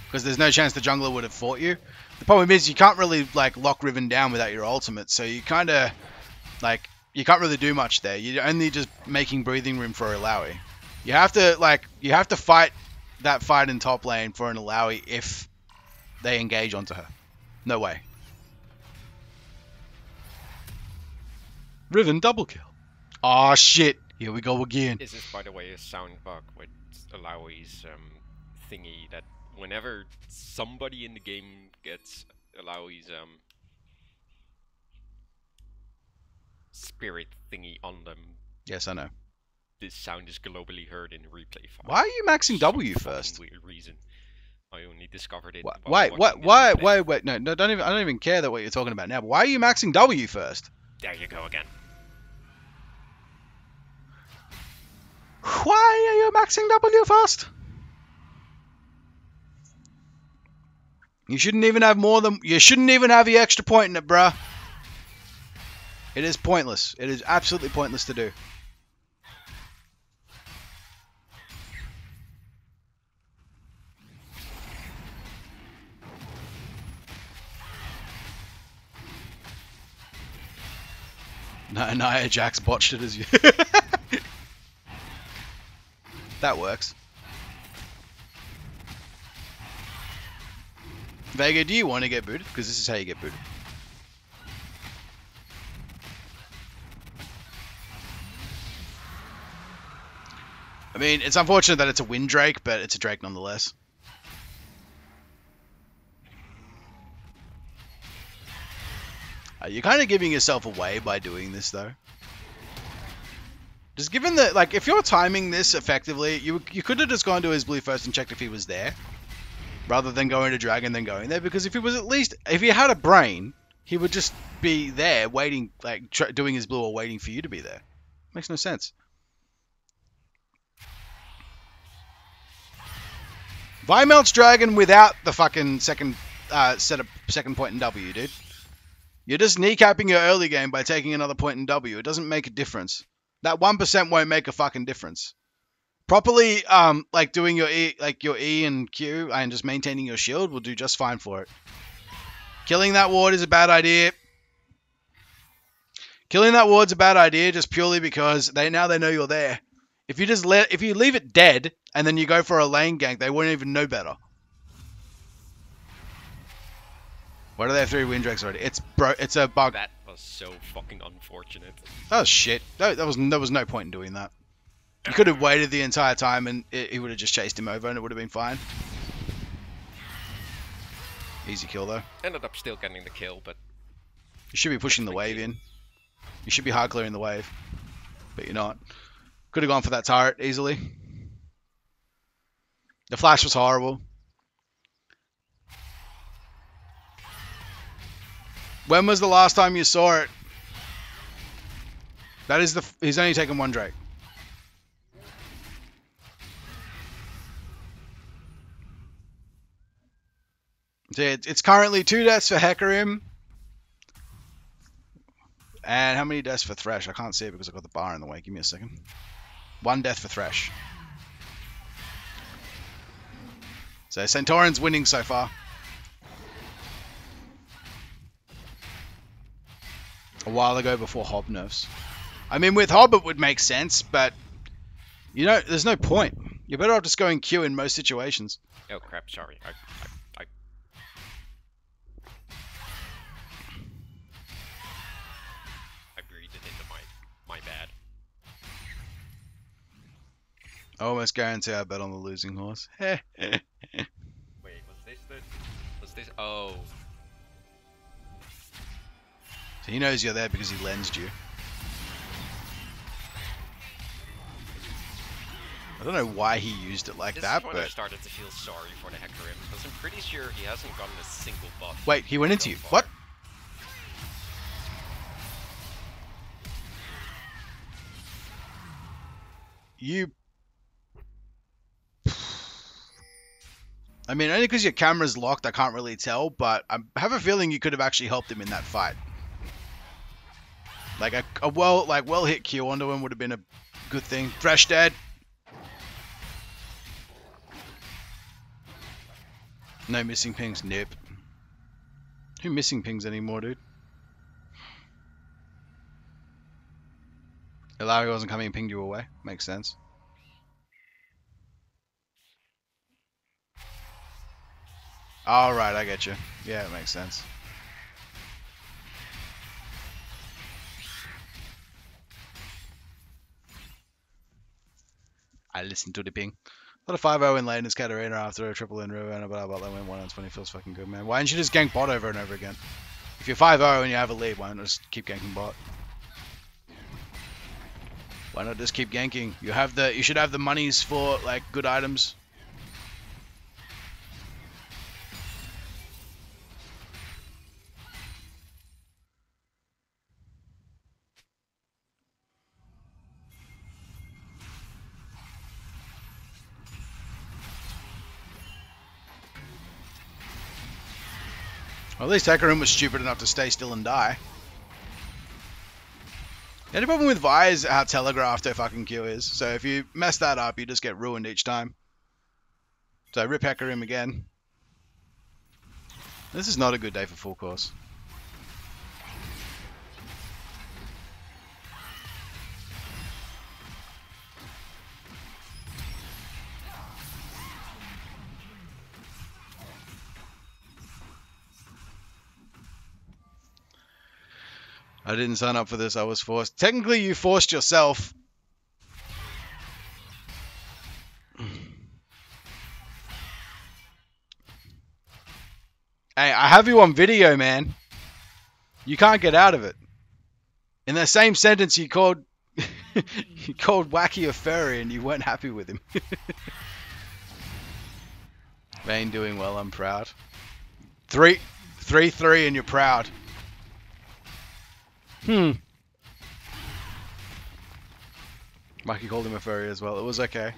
Because there's no chance the jungler would have fought you. The problem is you can't really like lock Riven down without your ultimate, so you kind of like you can't really do much there. You're only just making breathing room for Illaoi. You have to like you have to fight that fight in top lane for an Illaoi if they engage onto her. No way. Riven double kill. Oh shit! Here we go again. This is by the way, a sound bug with Illaoi's um, thingy that whenever somebody in the game gets Illaoi's um, spirit thingy on them, Yes, I know. this sound is globally heard in replay. Why are you maxing W first? Weird reason. I only discovered it. Why? Why? Why? Why? Why? Wait, no, no, don't even. I don't even care that what you're talking about now. Why are you maxing W first? There you go again. Why are you maxing W first? You shouldn't even have more than. You shouldn't even have the extra point in it, bruh. It is pointless. It is absolutely pointless to do. [laughs] No, Nia Jax botched it as you. [laughs] that works. Vega, do you want to get booted? Because this is how you get booted. I mean, it's unfortunate that it's a wind drake, but it's a drake nonetheless. Uh, you're kind of giving yourself away by doing this, though. Just given that, like, if you're timing this effectively, you you could have just gone to his blue first and checked if he was there, rather than going to dragon then going there. Because if he was at least, if he had a brain, he would just be there waiting, like doing his blue or waiting for you to be there. Makes no sense. Vi melts dragon without the fucking second uh, set of second point in W, dude. You're just kneecapping your early game by taking another point in W. It doesn't make a difference. That one percent won't make a fucking difference. Properly, um, like doing your E, like your E and Q, and just maintaining your shield will do just fine for it. Killing that ward is a bad idea. Killing that ward's a bad idea just purely because they now they know you're there. If you just let, if you leave it dead and then you go for a lane gank, they won't even know better. What are they three wind drakes already? It's bro, it's a bug. That was so fucking unfortunate. That was shit. That, that was there was no point in doing that. You could have waited the entire time and it, he would have just chased him over and it would have been fine. Easy kill though. Ended up still getting the kill, but You should be pushing the wave in. You should be hard clearing the wave, but you're not. Could have gone for that turret easily. The flash was horrible. When was the last time you saw it? That is the. He's only taken one Drake. So it's, currently two deaths for Hecarim. And how many deaths for Thresh? I can't see it because I've got the bar in the way. Give me a second. One death for Thresh. So Centaurion's winning so far. A while ago before Hob nerfs. I mean, with Hob it would make sense, but you know, there's no point. You're better off just going Q in most situations. Oh crap! Sorry. I, I, I... I breathed it into my my bad. I almost guarantee I bet on the losing horse. [laughs] Wait, was this the? Was this? Oh. So he knows you're there because he lensed you. I don't know why he used it like this that, when I started to feel sorry for the Hecarim because I'm pretty sure he hasn't gotten a single buff. wait, he went into so you. far. What? You. [sighs] I mean, only because your camera's locked, I can't really tell, but I have a feeling you could have actually helped him in that fight. Like a, a well, like well hit Q onto him would have been a good thing. Thresh dead. No missing pings. Nip. Who missing pings anymore, dude? Irelia wasn't coming and pinged you away. Makes sense. All right, I get you. Yeah, it makes sense. I listened to the ping. Got a 5-0 in lane as Katarina after a triple in river and a blah blah blah win 1 on 20 feels fucking good, man. Why don't you just gank bot over and over again? If you're 5-0 and you have a lead, why not just keep ganking bot? Why not just keep ganking? You have the you should have the monies for like good items. Least Hecarim was stupid enough to stay still and die. The only problem with Vi is how telegraphed her fucking Q is. So if you mess that up, you just get ruined each time. So rip Hecarim again. This is not a good day for full course. I didn't sign up for this. I was forced. Technically, you forced yourself. [sighs] Hey, I have you on video, man. You can't get out of it. In the same sentence, you called [laughs] you called Wacky a furry, and you weren't happy with him. [laughs] Vayne doing well. I'm proud. Three, three, three, and you're proud. Hmm. Mikey called him a furry as well. It was okay.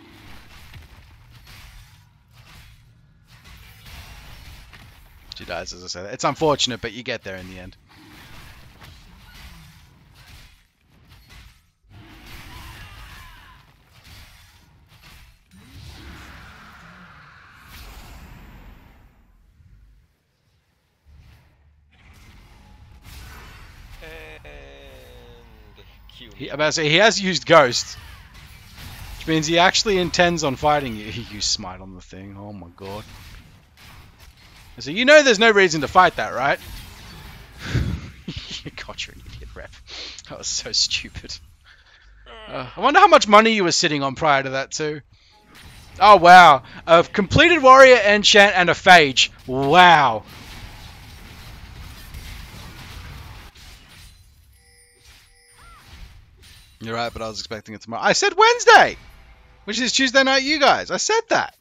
She dies as I said. It's unfortunate, but you get there in the end. He, about to say he has used Ghost, which means he actually intends on fighting you. [laughs] He used Smite on the thing. Oh my god. So you know there's no reason to fight that, right? [laughs] you got your idiot, rep. That was so stupid. Uh, I wonder how much money you were sitting on prior to that too. Oh wow, a completed warrior enchant and a phage. Wow. You're right, but I was expecting it tomorrow. I said Wednesday, which is Tuesday night, you guys. I said that.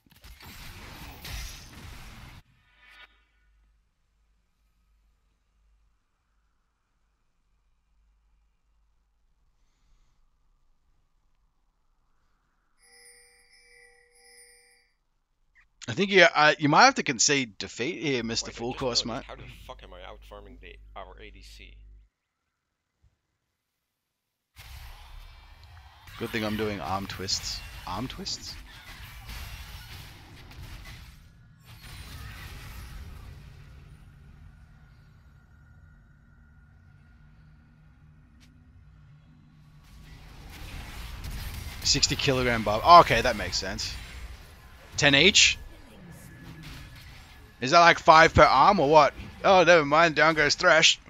I think you uh, you might have to concede defeat here, Mister Full Course, mate. How the fuck am I out farming the our ADC? Good thing I'm doing arm twists. Arm twists? Sixty kilogram bob. Oh, okay, that makes sense. Ten each. Is that like five per arm or what? Oh, never mind. Down goes Thresh.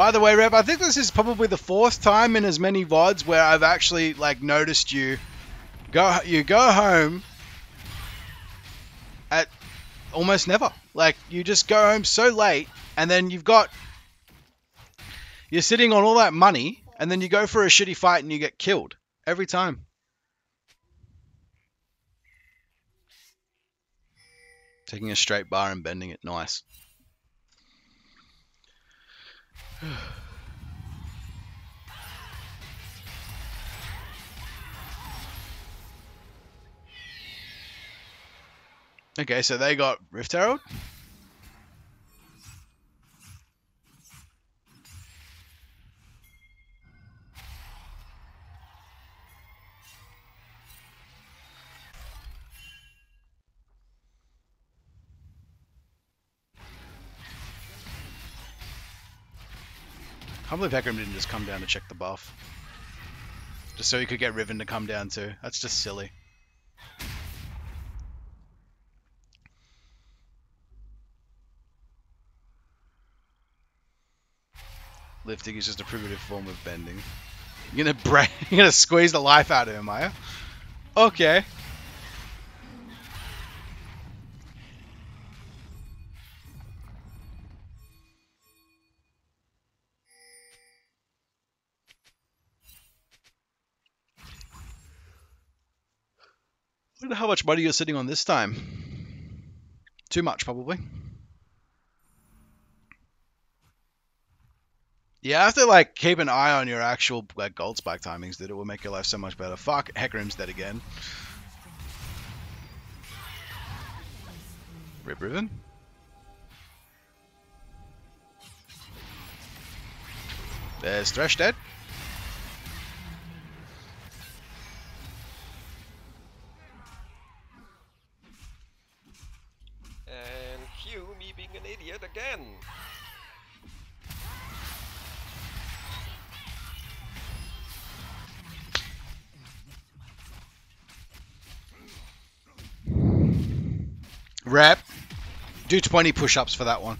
By the way, Rep, I think this is probably the fourth time in as many VODs where I've actually like noticed you go you go home at almost never. Like you just go home so late and then you've got you're sitting on all that money and then you go for a shitty fight and you get killed every time. Taking a straight bar and bending it, nice. Okay, so they got Rift Herald. Can't believe Hecarim didn't just come down to check the buff. Just so he could get Riven to come down too. That's just silly. Lifting is just a primitive form of bending. You're gonna [laughs] you're gonna squeeze the life out of him, are you? Okay. Wonder how much money you're sitting on this time. Too much, probably. You have to like keep an eye on your actual like gold spike timings, dude. It will make your life so much better. Fuck, Hecarim's dead again. Rip Riven. There's Thresh dead. Idiot again. Rep. Do 20 push-ups for that one.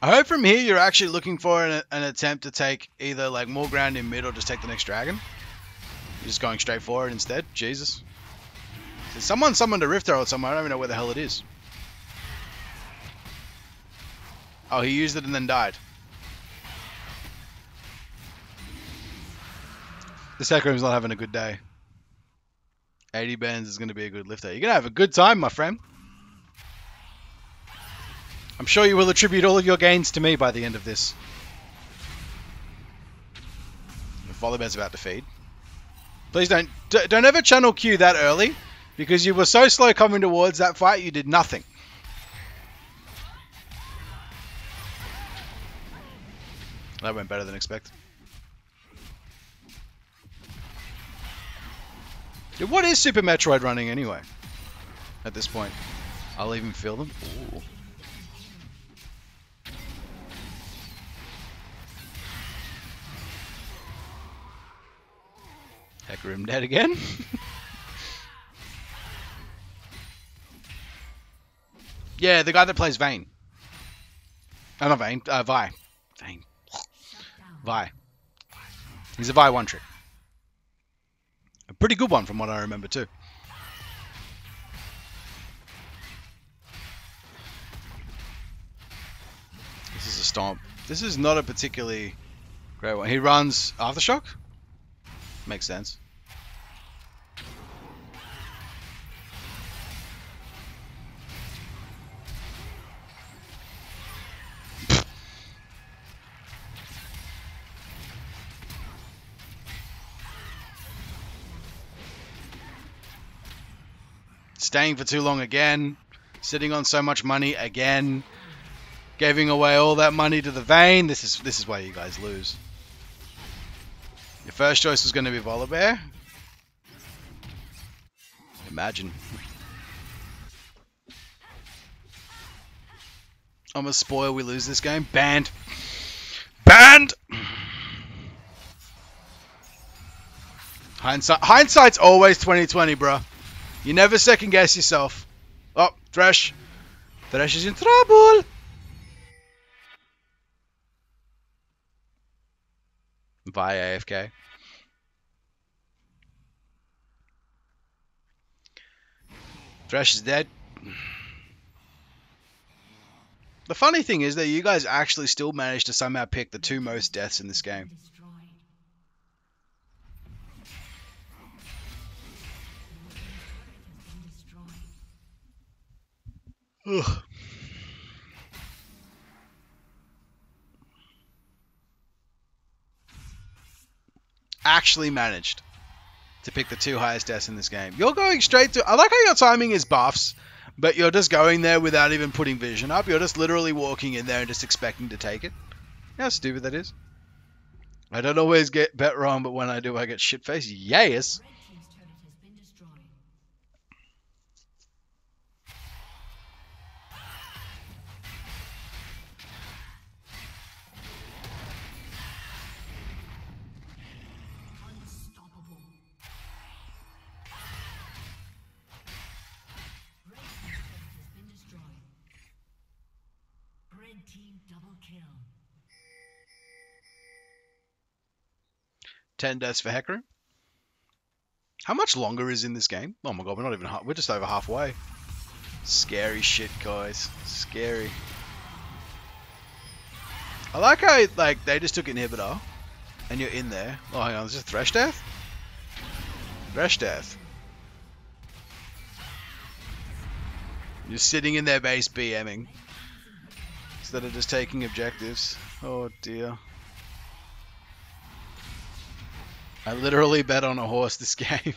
I hope from here you're actually looking for an, an attempt to take either like more ground in mid or just take the next dragon. You're just going straight for it instead. Jesus. Did someone summoned a Rift Herald somewhere? I don't even know where the hell it is. Oh, he used it and then died. This Hecarim's not having a good day. 80 bands is going to be a good lifter. You're going to have a good time, my friend. I'm sure you will attribute all of your gains to me by the end of this. Volibear's about to feed. Please don't don't ever channel Q that early, because you were so slow coming towards that fight, you did nothing. That went better than expected. What is Super Metroid running anyway? At this point, I'll even feel them. Ooh. Hecarim dead again. yeah, the guy that plays Vayne. Oh, not Vayne. Uh, Vi. Vayne. Vi. He's a Vi one trick. A pretty good one from what I remember too. This is a stomp. This is not a particularly great one. He runs Aftershock? Makes sense. Staying for too long again. Sitting on so much money again. Giving away all that money to the Vayne. This is this is why you guys lose. Your first choice was going to be Volibear. Imagine. I'm a spoil we lose this game. Banned. Banned! Hindsight, hindsight's always 2020, bro. You never second guess yourself. Oh, Thresh. Thresh is in trouble. Via AFK. Thresh is dead. The funny thing is that you guys actually still managed to somehow pick the two most deaths in this game. Ugh. Actually managed to pick the two highest deaths in this game. You're going straight to. I like how your timing is buffs, but you're just going there without even putting vision up. You're just literally walking in there and just expecting to take it. How stupid that is. I don't always get bet wrong, but when I do, I get shit faced. Yes. Ten deaths for Hecarim. How much longer is in this game? Oh my god, we're not even we're just over halfway. Scary shit, guys. Scary. I like how like they just took inhibitor, and you're in there. Oh, hang on, this is Thresh Death. Thresh Death. You're sitting in their base BMing instead of just taking objectives. Oh dear. I literally bet on a horse this [laughs] game.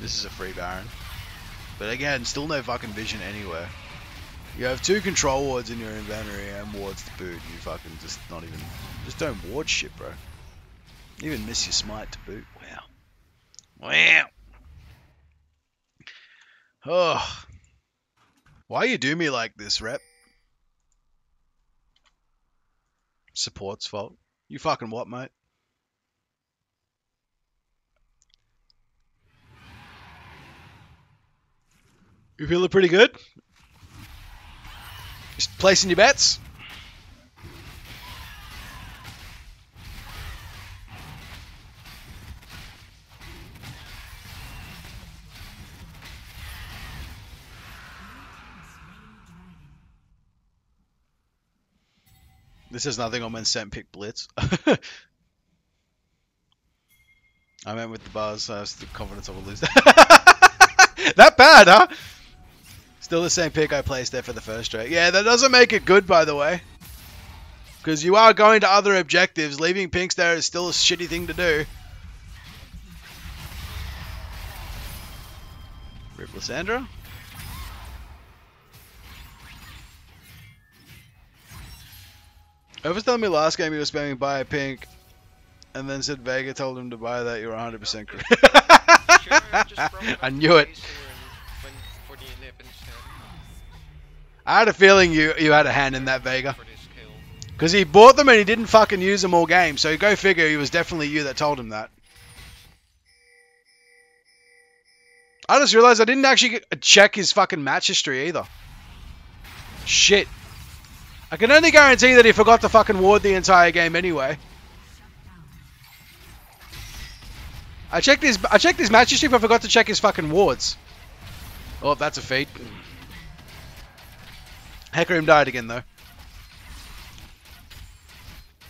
This is a free Baron. But again, still no fucking vision anywhere. You have two control wards in your inventory and wards to boot. You fucking just not even, just don't ward shit, bro. Even miss your smite to boot. Wow. Wow. Oh. Why you do me like this, rep? Support's fault. You fucking what, mate? You feeling pretty good? Just placing your bets. This is nothing on when Sent pick Blitz. [laughs] I went with the bars, so I was the confidence I will lose. [laughs] that bad, huh? Still the same pick I placed there for the first straight. Yeah, that doesn't make it good, by the way. Because you are going to other objectives. Leaving pinks there is still a shitty thing to do. Rip Lissandra. Whoever was telling me last game he was spamming buy a pink, and then said Vega told him to buy that, You were 100% correct. Sure, just [laughs] throw I knew it. I had a feeling you you had a hand in that Vega. Because he bought them and he didn't fucking use them all game. So go figure, he was definitely you that told him that. I just realized I didn't actually check his fucking match history either. Shit. I can only guarantee that he forgot to fucking ward the entire game anyway. I checked his I checked his match history, but I forgot to check his fucking wards. Oh, that's a feat. Hecarim died again though.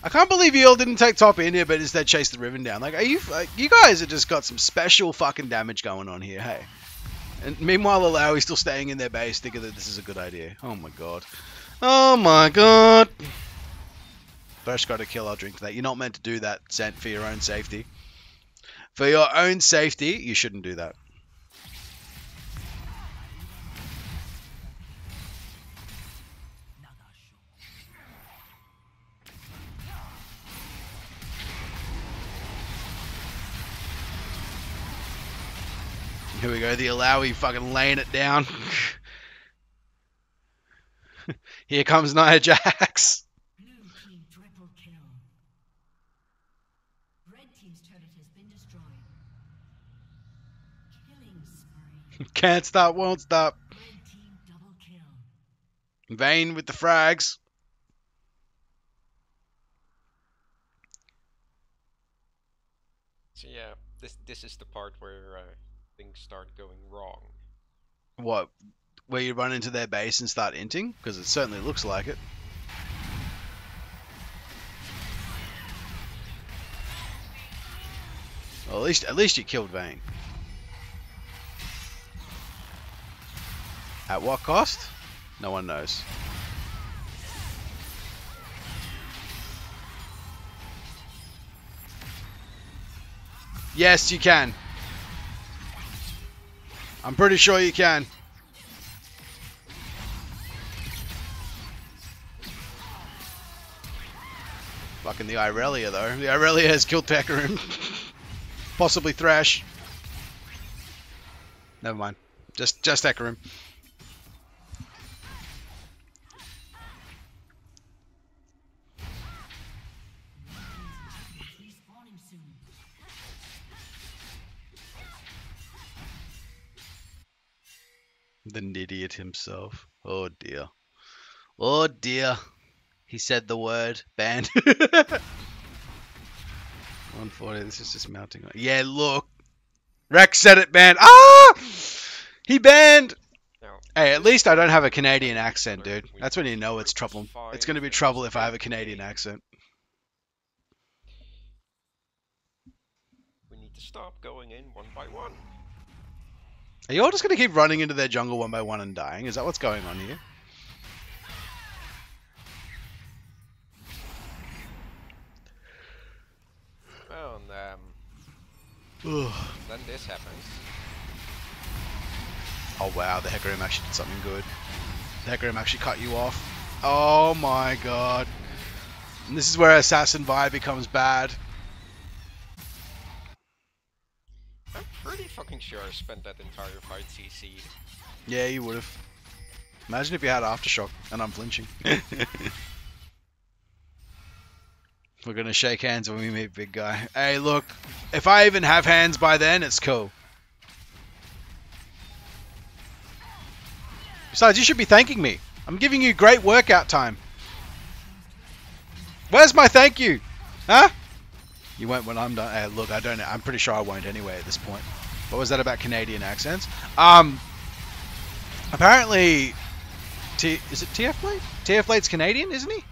I can't believe you all didn't take top in here, but instead chase the Riven down. Like, are you? Like, you guys have just got some special fucking damage going on here, hey. And meanwhile, Illaoi still staying in their base, thinking that this is a good idea. Oh my god. Oh my god. First got to kill. I'll drink that. You're not meant to do that, Sent, for your own safety. For your own safety, you shouldn't do that. Here we go, the Illaoi fucking laying it down. [laughs] Here comes Nia Jax. [laughs] Can't stop, won't stop. Vayne with the frags. So yeah, this this is the part where uh, things start going wrong. What? Where you run into their base and start inting? Because it certainly looks like it. Well, at least, at least you killed Vayne. At what cost? No one knows. Yes, you can. I'm pretty sure you can. Fucking the Irelia though. The Irelia has killed Hecarim. [laughs] Possibly Thresh. Never mind. Just just Hecarim. The idiot himself. Oh dear. Oh dear. He said the word. Banned. [laughs] 140. This is just mounting. Yeah, look. Rex said it banned. Ah! He banned. Hey, at least I don't have a Canadian accent, dude. That's when you know it's trouble. It's going to be trouble if I have a Canadian accent. we need to stop going in one by one. Are you all just going to keep running into their jungle one by one and dying? Is that what's going on here? Well, and um, then this happens. Oh wow, the Hecarim actually did something good. The Hecarim actually cut you off. Oh my god. And this is where Assassin Vi becomes bad. Pretty fucking sure I spent that entire fight CC'd. Yeah, you would have. Imagine if you had Aftershock and I'm flinching. [laughs] We're gonna shake hands when we meet big guy. Hey, look, if I even have hands by then, it's cool. Besides, you should be thanking me. I'm giving you great workout time. Where's my thank you? Huh? You won't when I'm done. Hey, look, I don't. I'm pretty sure I won't anyway at this point. What was that about Canadian accents? Um, apparently, T is it TF Blade? TF Blade's Canadian, isn't he?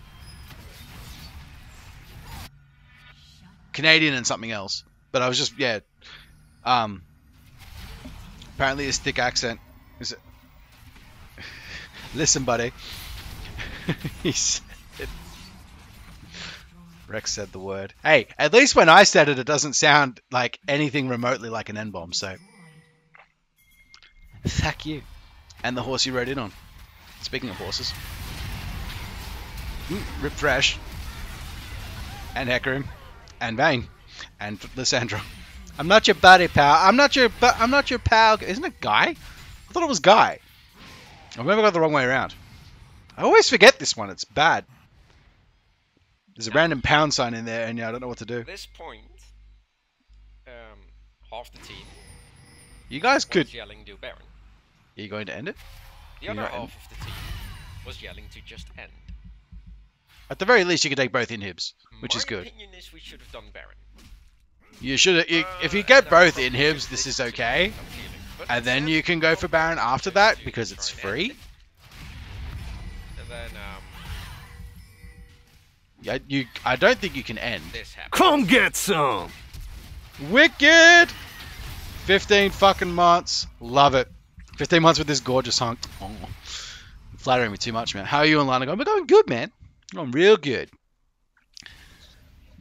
Canadian and something else. But I was just yeah. Um. Apparently, his thick accent is. it? [laughs] Listen, buddy. [laughs] He's. Rex said the word. Hey, at least when I said it, it doesn't sound like anything remotely like an N bomb. So, thank you. And the horse you rode in on. Speaking of horses, Mm, Rip Thresh. and Hecarim, and Vayne, and Lissandra. I'm not your buddy pal. I'm not your but I'm not your pal. Isn't it Guy? I thought it was Guy. I've never got the wrong way around. I always forget this one. It's bad. There's a random pound sign in there, and yeah, I don't know what to do. At this point, um, half the team You guys could. yelling do Baron. Are you going to end it? The Can you other not end? half of the team was yelling to just end. At the very least, you could take both inhibs, which My is good. opinion is we should have done Baron. You should. You, if you Uh, get both probably inhibs, this is okay. Feeling, And then you can go for Baron after that because it's try and end free. And then um, Yeah, you. I don't think you can end. this. Come get some! Wicked. Fifteen fucking months. Love it. Fifteen months with this gorgeous hunk. Oh, flattering me too much, man. How are you and Lana going? We're going good, man. We're going real good.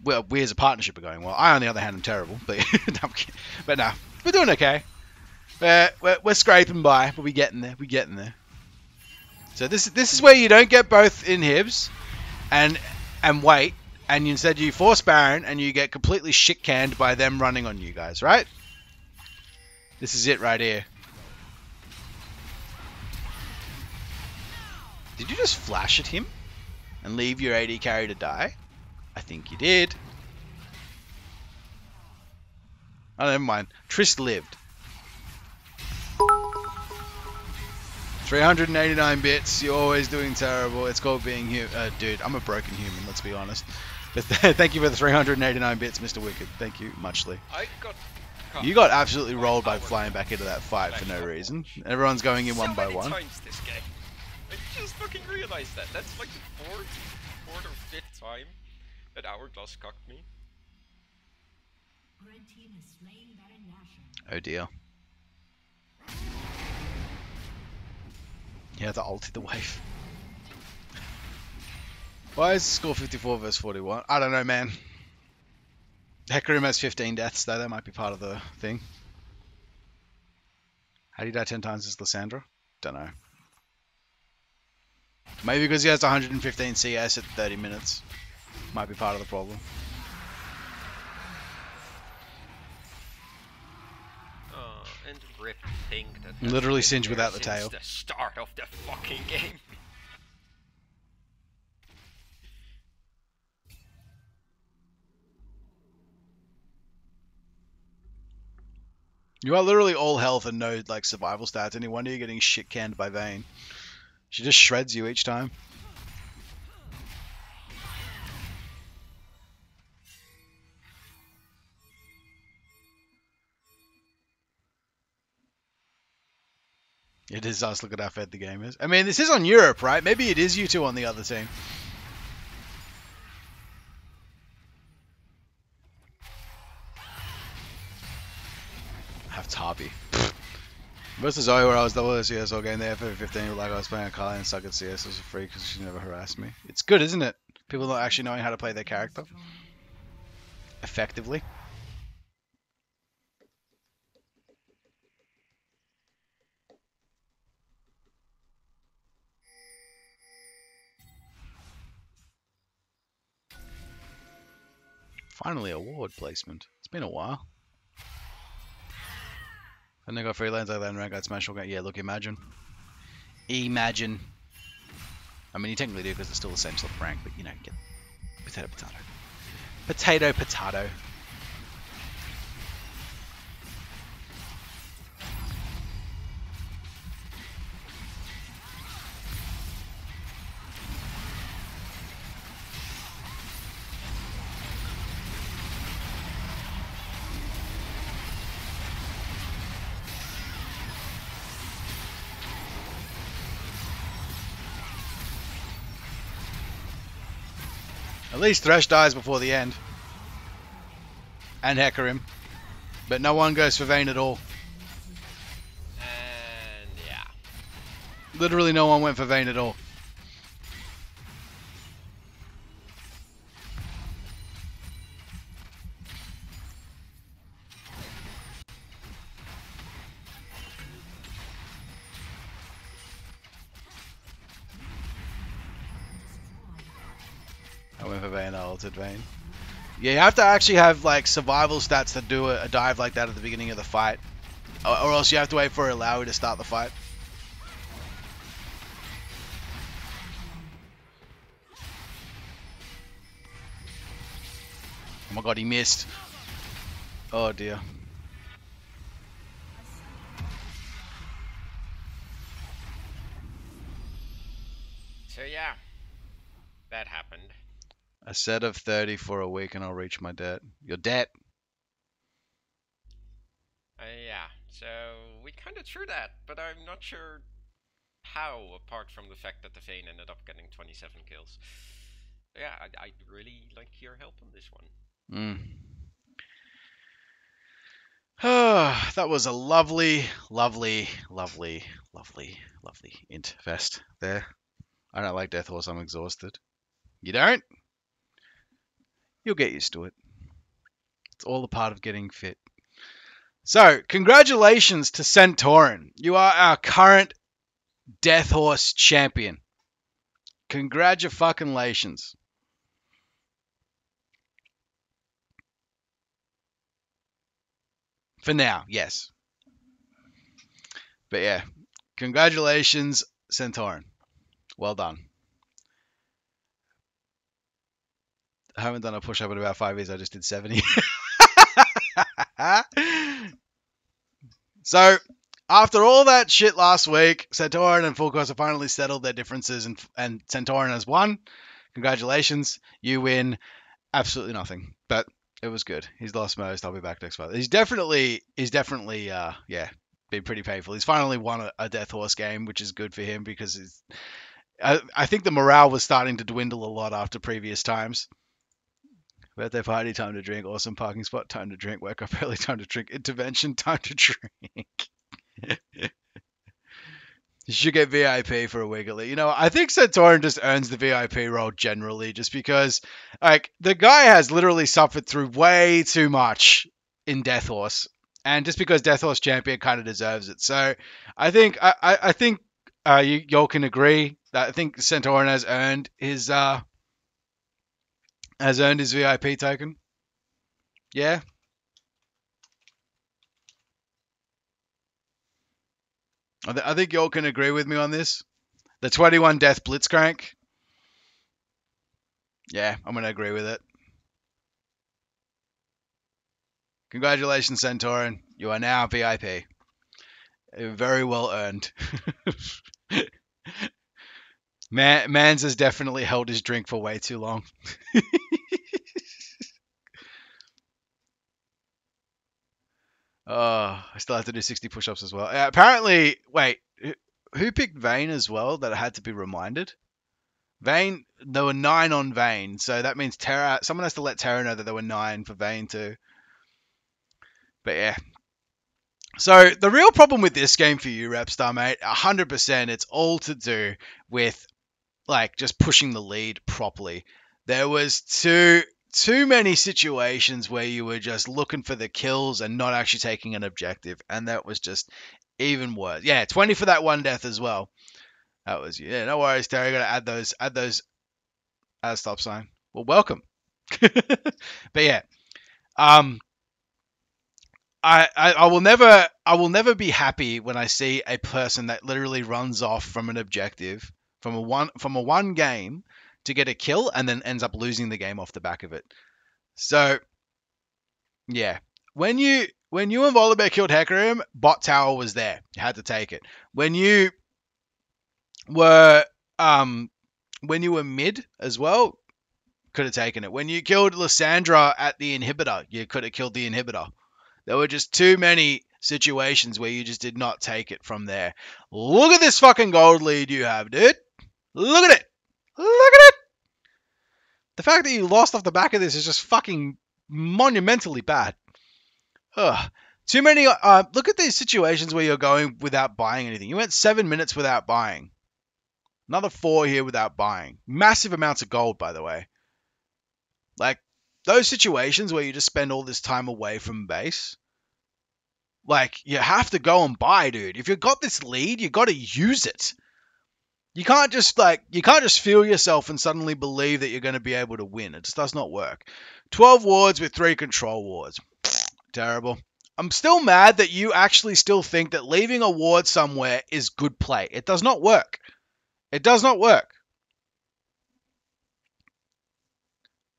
Well, we as a partnership are going well. I, on the other hand, am terrible, but [laughs] no, but no, we're doing okay. We're, we're, we're scraping by, but we're getting there. We're getting there. So this this is where you don't get both inhibs, and and wait, and instead you force Baron, and you get completely shit canned by them running on you guys, right? This is it right here. Did you just flash at him and leave your AD carry to die? I think you did. Oh, never mind. Trist lived. 389 bits. You're always doing terrible. It's called being human. Uh, dude, I'm a broken human. Let's be honest. But [laughs] thank you for the 389 bits, Mr. Wicked. Thank you muchly. I got. You got absolutely rolled by flying back into that fight for no reason. Everyone's going in so one by one. times this game. I just fucking realized that. That's like the fourth, fourth or fifth time that Hourglass cocked me. Red team has slain Baron Nashor. Oh dear. Yeah, the ulti the wave. Why is the score 54 versus 41? I don't know, man. Hecarim has 15 deaths, though. That might be part of the thing. How do you die 10 times as Lissandra? Don't know. Maybe because he has 115 CS at 30 minutes. Might be part of the problem. Literally Singe without the tail. the start of the fucking game. You are literally all health and no like survival stats. Any wonder you're getting shit canned by Vayne. She just shreds you each time. It is us. Look at how fed the game is. I mean, this is on Europe, right? Maybe it is you two on the other team. have Tarby. [laughs] Versus Zoe, where I was double CS all game there for 15, like I was playing Akali and suck at CS as a free because she never harassed me. It's good, isn't it? People not actually knowing how to play their character effectively. Finally, award placement. It's been a while. And they got freelance like that and rank out smash all. Yeah, look, imagine. Imagine. I mean, you technically do because it's still the same sort of rank, but you know, get potato, potato. Potato, potato. Least Thresh dies before the end. And Hecarim. But no one goes for Vayne at all. And yeah. Literally no one went for Vayne at all. Vayne. Yeah, you have to actually have like survival stats to do a, a dive like that at the beginning of the fight, or, or else you have to wait for Illaoi to start the fight. Oh my god, he missed. Oh dear. So yeah, that happened. A set of 30 for a week and I'll reach my debt. Your debt? Uh, yeah, so we kind of threw that, but I'm not sure how, apart from the fact that the Vayne ended up getting 27 kills. Yeah, I'd, I'd really like your help on this one. Mm. Ah, [sighs] that was a lovely, lovely, lovely, lovely, lovely int fest there. I don't like Death Horse, I'm exhausted. You don't? You'll get used to it. It's all a part of getting fit. So, congratulations to Centauran. You are our current Death Horse champion. Congratulations. For now, yes. But yeah, congratulations, Centauran. Well done. I haven't done a push up in about five years. I just did 70. [laughs] so, after all that shit last week, Centauran and Full have finally settled their differences, and, and Centauran has won. Congratulations. You win absolutely nothing. But it was good. He's lost most. I'll be back next month. He's definitely, he's definitely, uh, yeah, been pretty painful. He's finally won a, a Death Horse game, which is good for him because I, I think the morale was starting to dwindle a lot after previous times. Birthday party, time to drink. Awesome parking spot, time to drink. Wake up [laughs] early, time to drink. Intervention, [laughs] time to drink. [laughs] you should get VIP for a week. You know, I think Centauran just earns the VIP role generally, just because, like, the guy has literally suffered through way too much in Death Horse, and just because Death Horse champion kind of deserves it. So, I think I, I, I think uh, you y'all can agree that I think Centauran has earned his uh has earned his VIP token. Yeah. I, th- I think y'all can agree with me on this. The 21 Death Blitzcrank. Yeah, I'm going to agree with it. Congratulations, Centauran. You are now VIP. Very well earned. [laughs] Man, Mans has definitely held his drink for way too long. oh, [laughs] I still have to do 60 push ups as well. Uh, apparently, wait, who- picked Vayne as well that I had to be reminded? Vayne, there were nine on Vayne, so that means Terra. Someone has to let Terra know that there were nine for Vayne too. But yeah. So the real problem with this game for you, Repstar, mate, 100%, it's all to do with like just pushing the lead properly. There was too too many situations where you were just looking for the kills and not actually taking an objective, and that was just even worse. Yeah, 20 for that one death as well. That was yeah. No worries, Terry. Gotta add those. Add those. Add a stop sign. Well, welcome. [laughs] but yeah, um, I, I I will never I will never be happy when I see a person that literally runs off from an objective from a one from a one game to get a kill and then ends up losing the game off the back of it. So yeah, when you when you and Volibear killed Hecarim, bot tower was there. You had to take it. When you were um when you were mid as well, could have taken it. When you killed Lissandra at the inhibitor, you could have killed the inhibitor. There were just too many situations where you just did not take it from there. Look at this fucking gold lead you have, dude. Look at it. Look at it. The fact that you lost off the back of this is just fucking monumentally bad. Ugh. Too many. Uh, look at these situations where you're going without buying anything. You went seven minutes without buying. Another four here without buying. Massive amounts of gold, by the way. Like those situations where you just spend all this time away from base. Like you have to go and buy, dude. If you've got this lead, you got to use it. You can't just like you can't just feel yourself and suddenly believe that you're going to be able to win. It just does not work. 12 wards with 3 control wards. [sniffs] Terrible. I'm still mad that you actually still think that leaving a ward somewhere is good play. It does not work. It does not work.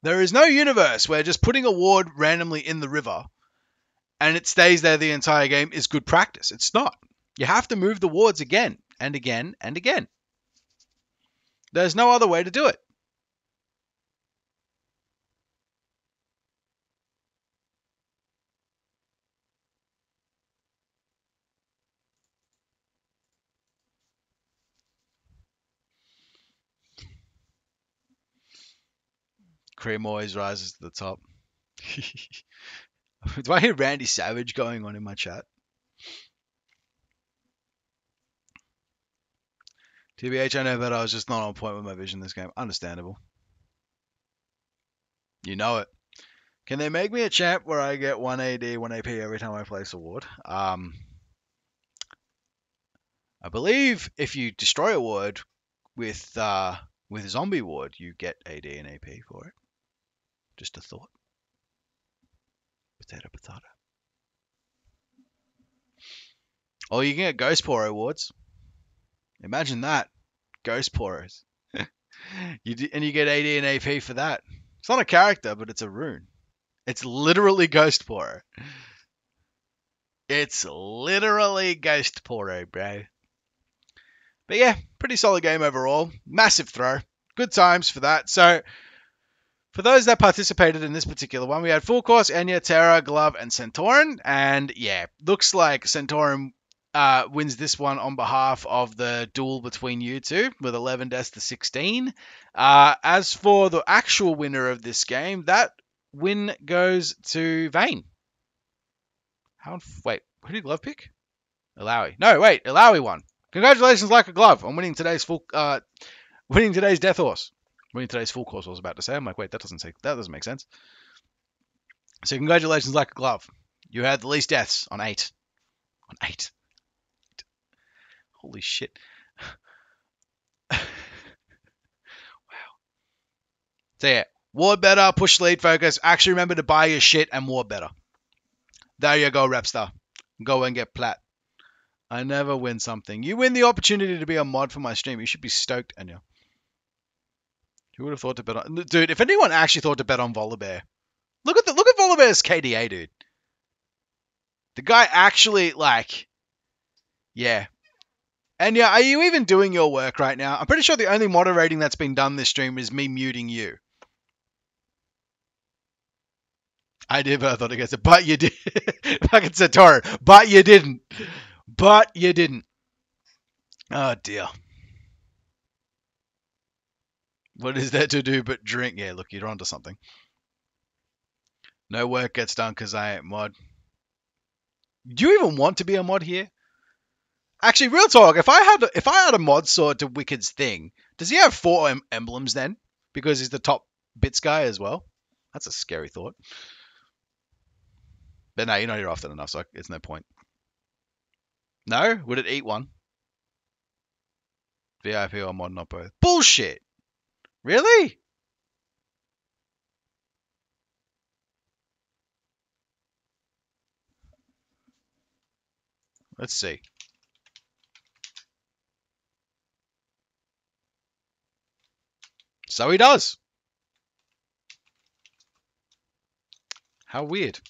There is no universe where just putting a ward randomly in the river and it stays there the entire game is good practice. It's not. You have to move the wards again and again and again. There's no other way to do it. Cream always rises to the top. [laughs] Do I hear Randy Savage going on in my chat? TBH, I know that I was just not on point with my vision this game. Understandable. You know it. Can they make me a champ where I get 1 AD, 1 AP every time I place a ward? Um, I believe if you destroy a ward with uh, with a zombie ward, you get AD and AP for it. Just a thought. Potato, potato. Oh, you can get Ghost Poro wards. Imagine that. Ghost Poros. [laughs] you do, and you get AD and AP for that. It's not a character, but it's a rune. It's literally Ghost Poro. It's literally Ghost Poro, bro. But yeah, pretty solid game overall. Massive throw. Good times for that. So, for those that participated in this particular one, we had Full Course, Enya, Terra, Glove, and Centauran. And yeah, looks like Centauran uh, wins this one on behalf of the duel between you two with 11 deaths to 16. Uh, as for the actual winner of this game, that win goes to Vane. How? Wait, who did Glove pick? Illaoi. No, wait, Illaoi won. Congratulations, like a glove, on winning today's full, uh, winning today's Death Horse. Winning today's full course. I was about to say. I'm like, wait, that doesn't say that doesn't make sense. So congratulations, like a glove. You had the least deaths on eight. On eight. Holy shit. wow. [laughs] So yeah, ward better, push lead focus. Actually remember to buy your shit and ward better. There you go, Repstar. Go and get plat. I never win something. You win the opportunity to be a mod for my stream. You should be stoked, Anya. Who would have thought to bet on dude? If anyone actually thought to bet on Volibear, look at the look at Volibear's KDA, dude. The guy actually like, yeah. And yeah, are you even doing your work right now? I'm pretty sure the only moderating that's been done this stream is me muting you. I did, but I thought I it. But you did. [laughs] Fucking Sator. But you didn't. But you didn't. Oh dear. What is there to do but drink? Yeah, look, you're onto something. No work gets done because I ain't mod. Do you even want to be a mod here? Actually, real talk. If I had if I had a mod sword to Wicked's thing, does he have four em- emblems then? Because he's the top bits guy as well. That's a scary thought. But no, you're not here often enough, so it's no point. No? Would it eat one? VIP or mod, not both. Bullshit! Really? Let's see. So he does. How weird.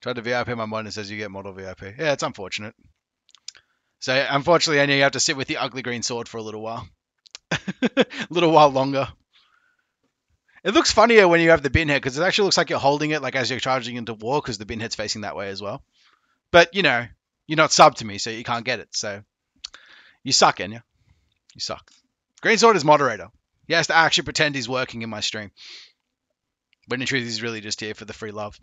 Tried to VIP my mod and says you get model VIP. Yeah, it's unfortunate. So unfortunately, I know you have to sit with the ugly green sword for a little while. a [laughs] little while longer. It looks funnier when you have the bin head because it actually looks like you're holding it like as you're charging into war because the bin head's facing that way as well. But you know, you're not sub to me, so you can't get it. So you suck, Enya. You suck. Green sword is moderator. He has to actually pretend he's working in my stream. When in truth, he's really just here for the free love.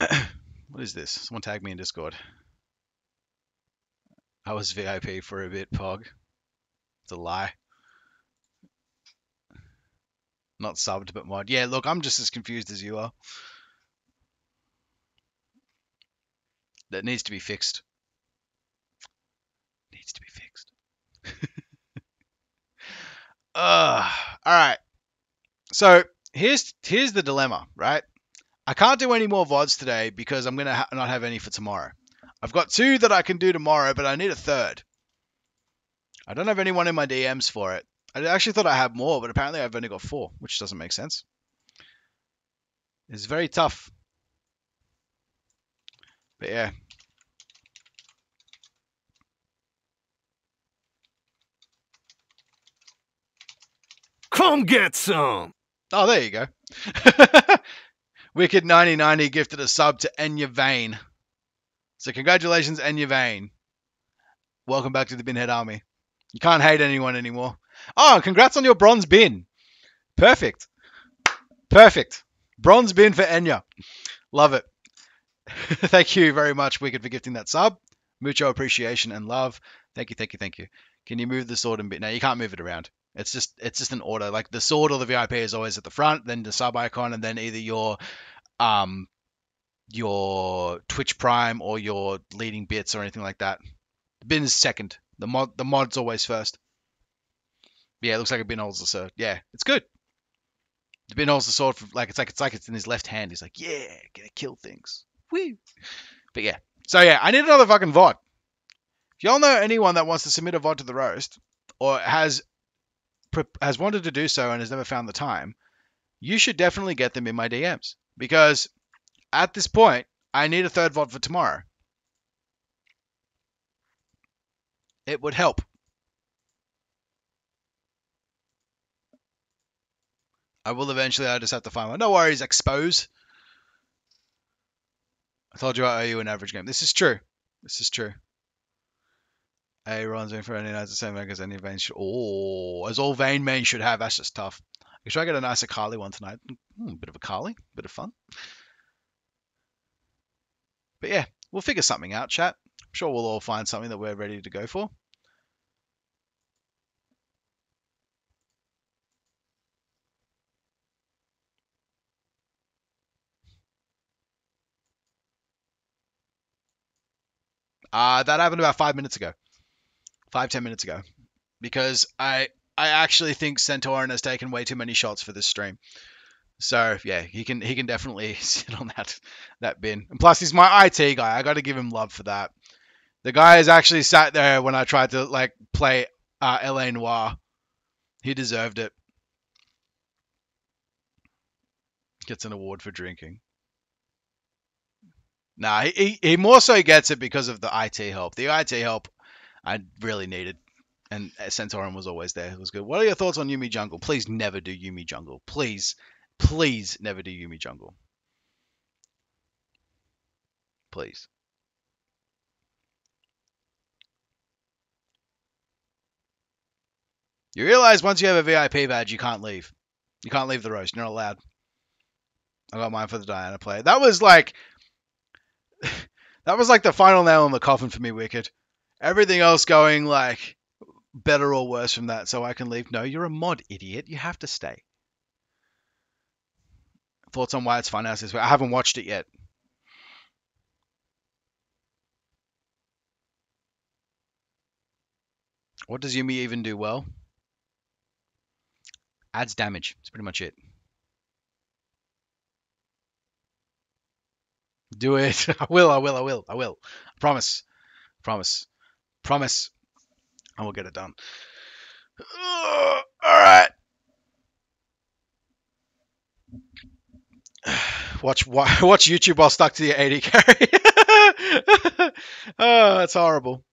[clears throat] what is this? Someone tag me in Discord. I was VIP for a bit, Pog. It's a lie. Not subbed, but mod. Yeah, look, I'm just as confused as you are. that needs to be fixed. Needs to be fixed. [laughs] uh, all right. So here's here's the dilemma, right? I can't do any more vods today because I'm gonna ha- not have any for tomorrow. I've got two that I can do tomorrow, but I need a third. I don't have anyone in my DMs for it. I actually thought I had more, but apparently I've only got four, which doesn't make sense. It's very tough. But yeah. Come get some. Oh, there you go. [laughs] Wicked 9090 gifted a sub to Enya Vane. So congratulations, Enya Vane. Welcome back to the Binhead Army. You can't hate anyone anymore. Oh, congrats on your bronze bin. Perfect. Perfect. Bronze bin for Enya. Love it. [laughs] thank you very much, Wicked, for gifting that sub. Mucho appreciation and love. Thank you, thank you, thank you. Can you move the sword and bit? No, you can't move it around. It's just it's just an order. Like the sword or the VIP is always at the front, then the sub icon, and then either your um your Twitch Prime or your leading bits or anything like that. The bin is second. The mod the mod's always first. Yeah, it looks like a bin holds the sword. Yeah, it's good. The bin holds the sword for like it's like it's like it's in his left hand. He's like, yeah, gonna kill things. Woo. But yeah. So yeah, I need another fucking VOD. If y'all know anyone that wants to submit a VOD to the roast or has has wanted to do so and has never found the time, you should definitely get them in my DMs because at this point, I need a third VOD for tomorrow. It would help. I will eventually. I just have to find one. No worries, expose. I told you I owe you an average game. This is true. This is true. A runs in for any nights the same rank as any Vayne should. Oh, as all Vayne men should have. That's just tough. Should I get a nice Akali one tonight. Hmm, bit of a Kali, bit of fun. But yeah, we'll figure something out, chat. I'm sure we'll all find something that we're ready to go for. Uh, that happened about five minutes ago. Five, ten minutes ago. Because I I actually think Centauran has taken way too many shots for this stream. So yeah, he can he can definitely [laughs] sit on that that bin. And plus he's my IT guy. I gotta give him love for that. The guy has actually sat there when I tried to like play uh L.A. Noire. He deserved it. Gets an award for drinking. Nah, he, he more so gets it because of the IT help. The IT help I really needed. And uh, Centauran was always there. It was good. What are your thoughts on Yuumi Jungle? Please never do Yuumi Jungle. Please, please never do Yuumi Jungle. Please. You realize once you have a VIP badge, you can't leave. You can't leave the roast. You're not allowed. I got mine for the Diana play. That was like [laughs] that was like the final nail in the coffin for me, Wicked. Everything else going like better or worse from that, so I can leave. No, you're a mod, idiot. You have to stay. Thoughts on why it's fun? I haven't watched it yet. What does Yuumi even do well? Adds damage. That's pretty much it. Do it. [laughs] I will, I will, I will, I will. I Promise. Promise. Promise. I will get it done. all right. [sighs] Watch [laughs] watch YouTube while stuck to the AD carry. [laughs] oh, that's horrible.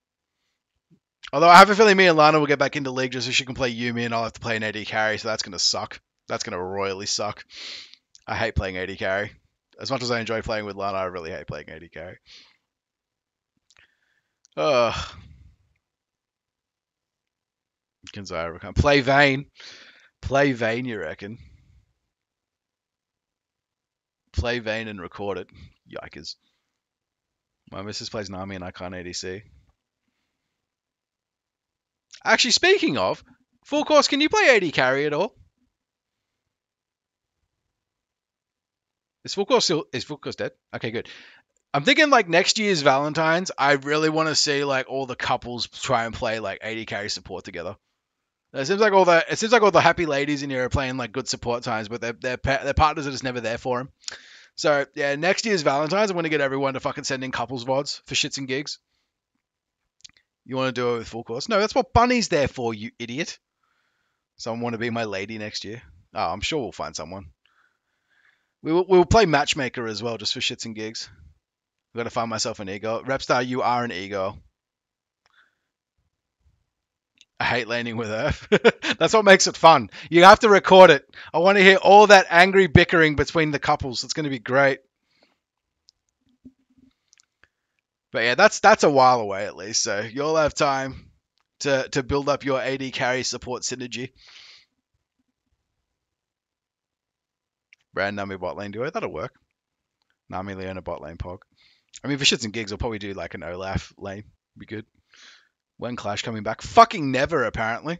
Although I have a feeling me and Lana will get back into League just so she can play Yuumi and I'll have to play an AD carry, so that's going to suck. That's going to royally suck. I hate playing AD carry. As much as I enjoy playing with Lana, I really hate playing AD carry. Ugh. Kanzara can play Vayne. Play Vayne, you reckon? Play Vayne and record it. Yikers. My missus plays Nami and I can't ADC. Actually, speaking of, full course, can you play AD carry at all? Is full course still is full course dead? Okay, good. I'm thinking like next year's Valentine's, I really want to see like all the couples try and play like AD carry support together. It seems like all the it seems like all the happy ladies in here are playing like good support times, but their their their partners are just never there for them. So yeah, next year's Valentine's, I'm gonna get everyone to fucking send in couples vods for shits and gigs. You want to do it with full course? No, that's what Bunny's there for, you idiot. Someone want to be my lady next year? Oh, I'm sure we'll find someone. We will, we'll play matchmaker as well, just for shits and gigs. I've got to find myself an ego. Repstar, you are an ego. I hate landing with Earth. [laughs] That's what makes it fun. You have to record it. I want to hear all that angry bickering between the couples. It's going to be great. But yeah, that's that's a while away at least. So you'll have time to to build up your AD carry support synergy. Brand Nami bot lane duo, that'll work. Nami Leona bot lane pog. I mean, for shits and gigs, I'll probably do like an Olaf lane. Be good. When Clash coming back? Fucking never, apparently.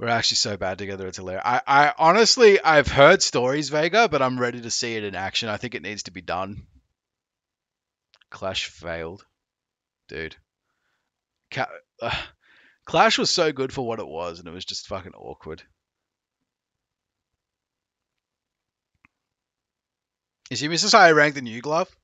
We're actually so bad together, it's hilarious. I, I honestly, I've heard stories, Vega, but I'm ready to see it in action. I think it needs to be done. Clash failed. Dude. Ca- [sighs] Clash was so good for what it was, and it was just fucking awkward. Is he Mrs. Higher ranked than you, Glove?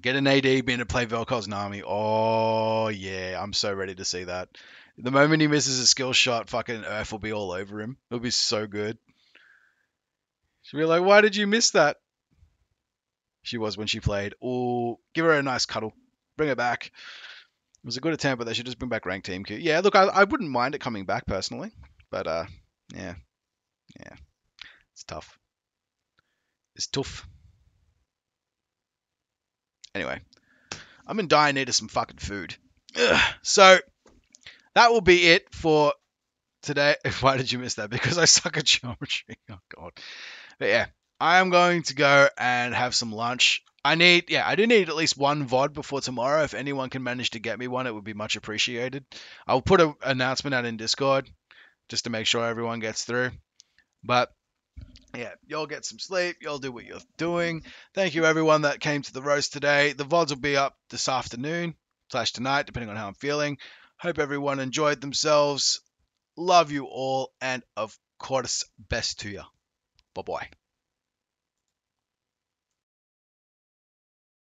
Get an AD being to play Vel'Koz's Nami. Oh yeah, I'm so ready to see that. The moment he misses a skill shot, fucking Earth will be all over him. It'll be so good. She'll be like, "Why did you miss that?" She was when she played. Oh, give her a nice cuddle. Bring her back. It was a good attempt, but they should just bring back ranked team queue. Yeah, look, I, I wouldn't mind it coming back personally, but uh, yeah, yeah, it's tough. It's tough. Anyway, I'm in dire need of some fucking food. Ugh. So that will be it for today. [laughs] Why did you miss that? Because I suck at [laughs] geometry. Oh god. But yeah, I am going to go and have some lunch. I need, yeah, I do need at least one VOD before tomorrow. If anyone can manage to get me one, it would be much appreciated. I'll put an announcement out in Discord just to make sure everyone gets through. But yeah, y'all get some sleep. Y'all do what you're doing. Thank you, everyone that came to the roast today. The VODs will be up this afternoon slash tonight, depending on how I'm feeling. Hope everyone enjoyed themselves. Love you all, and of course, best to you. Bye bye.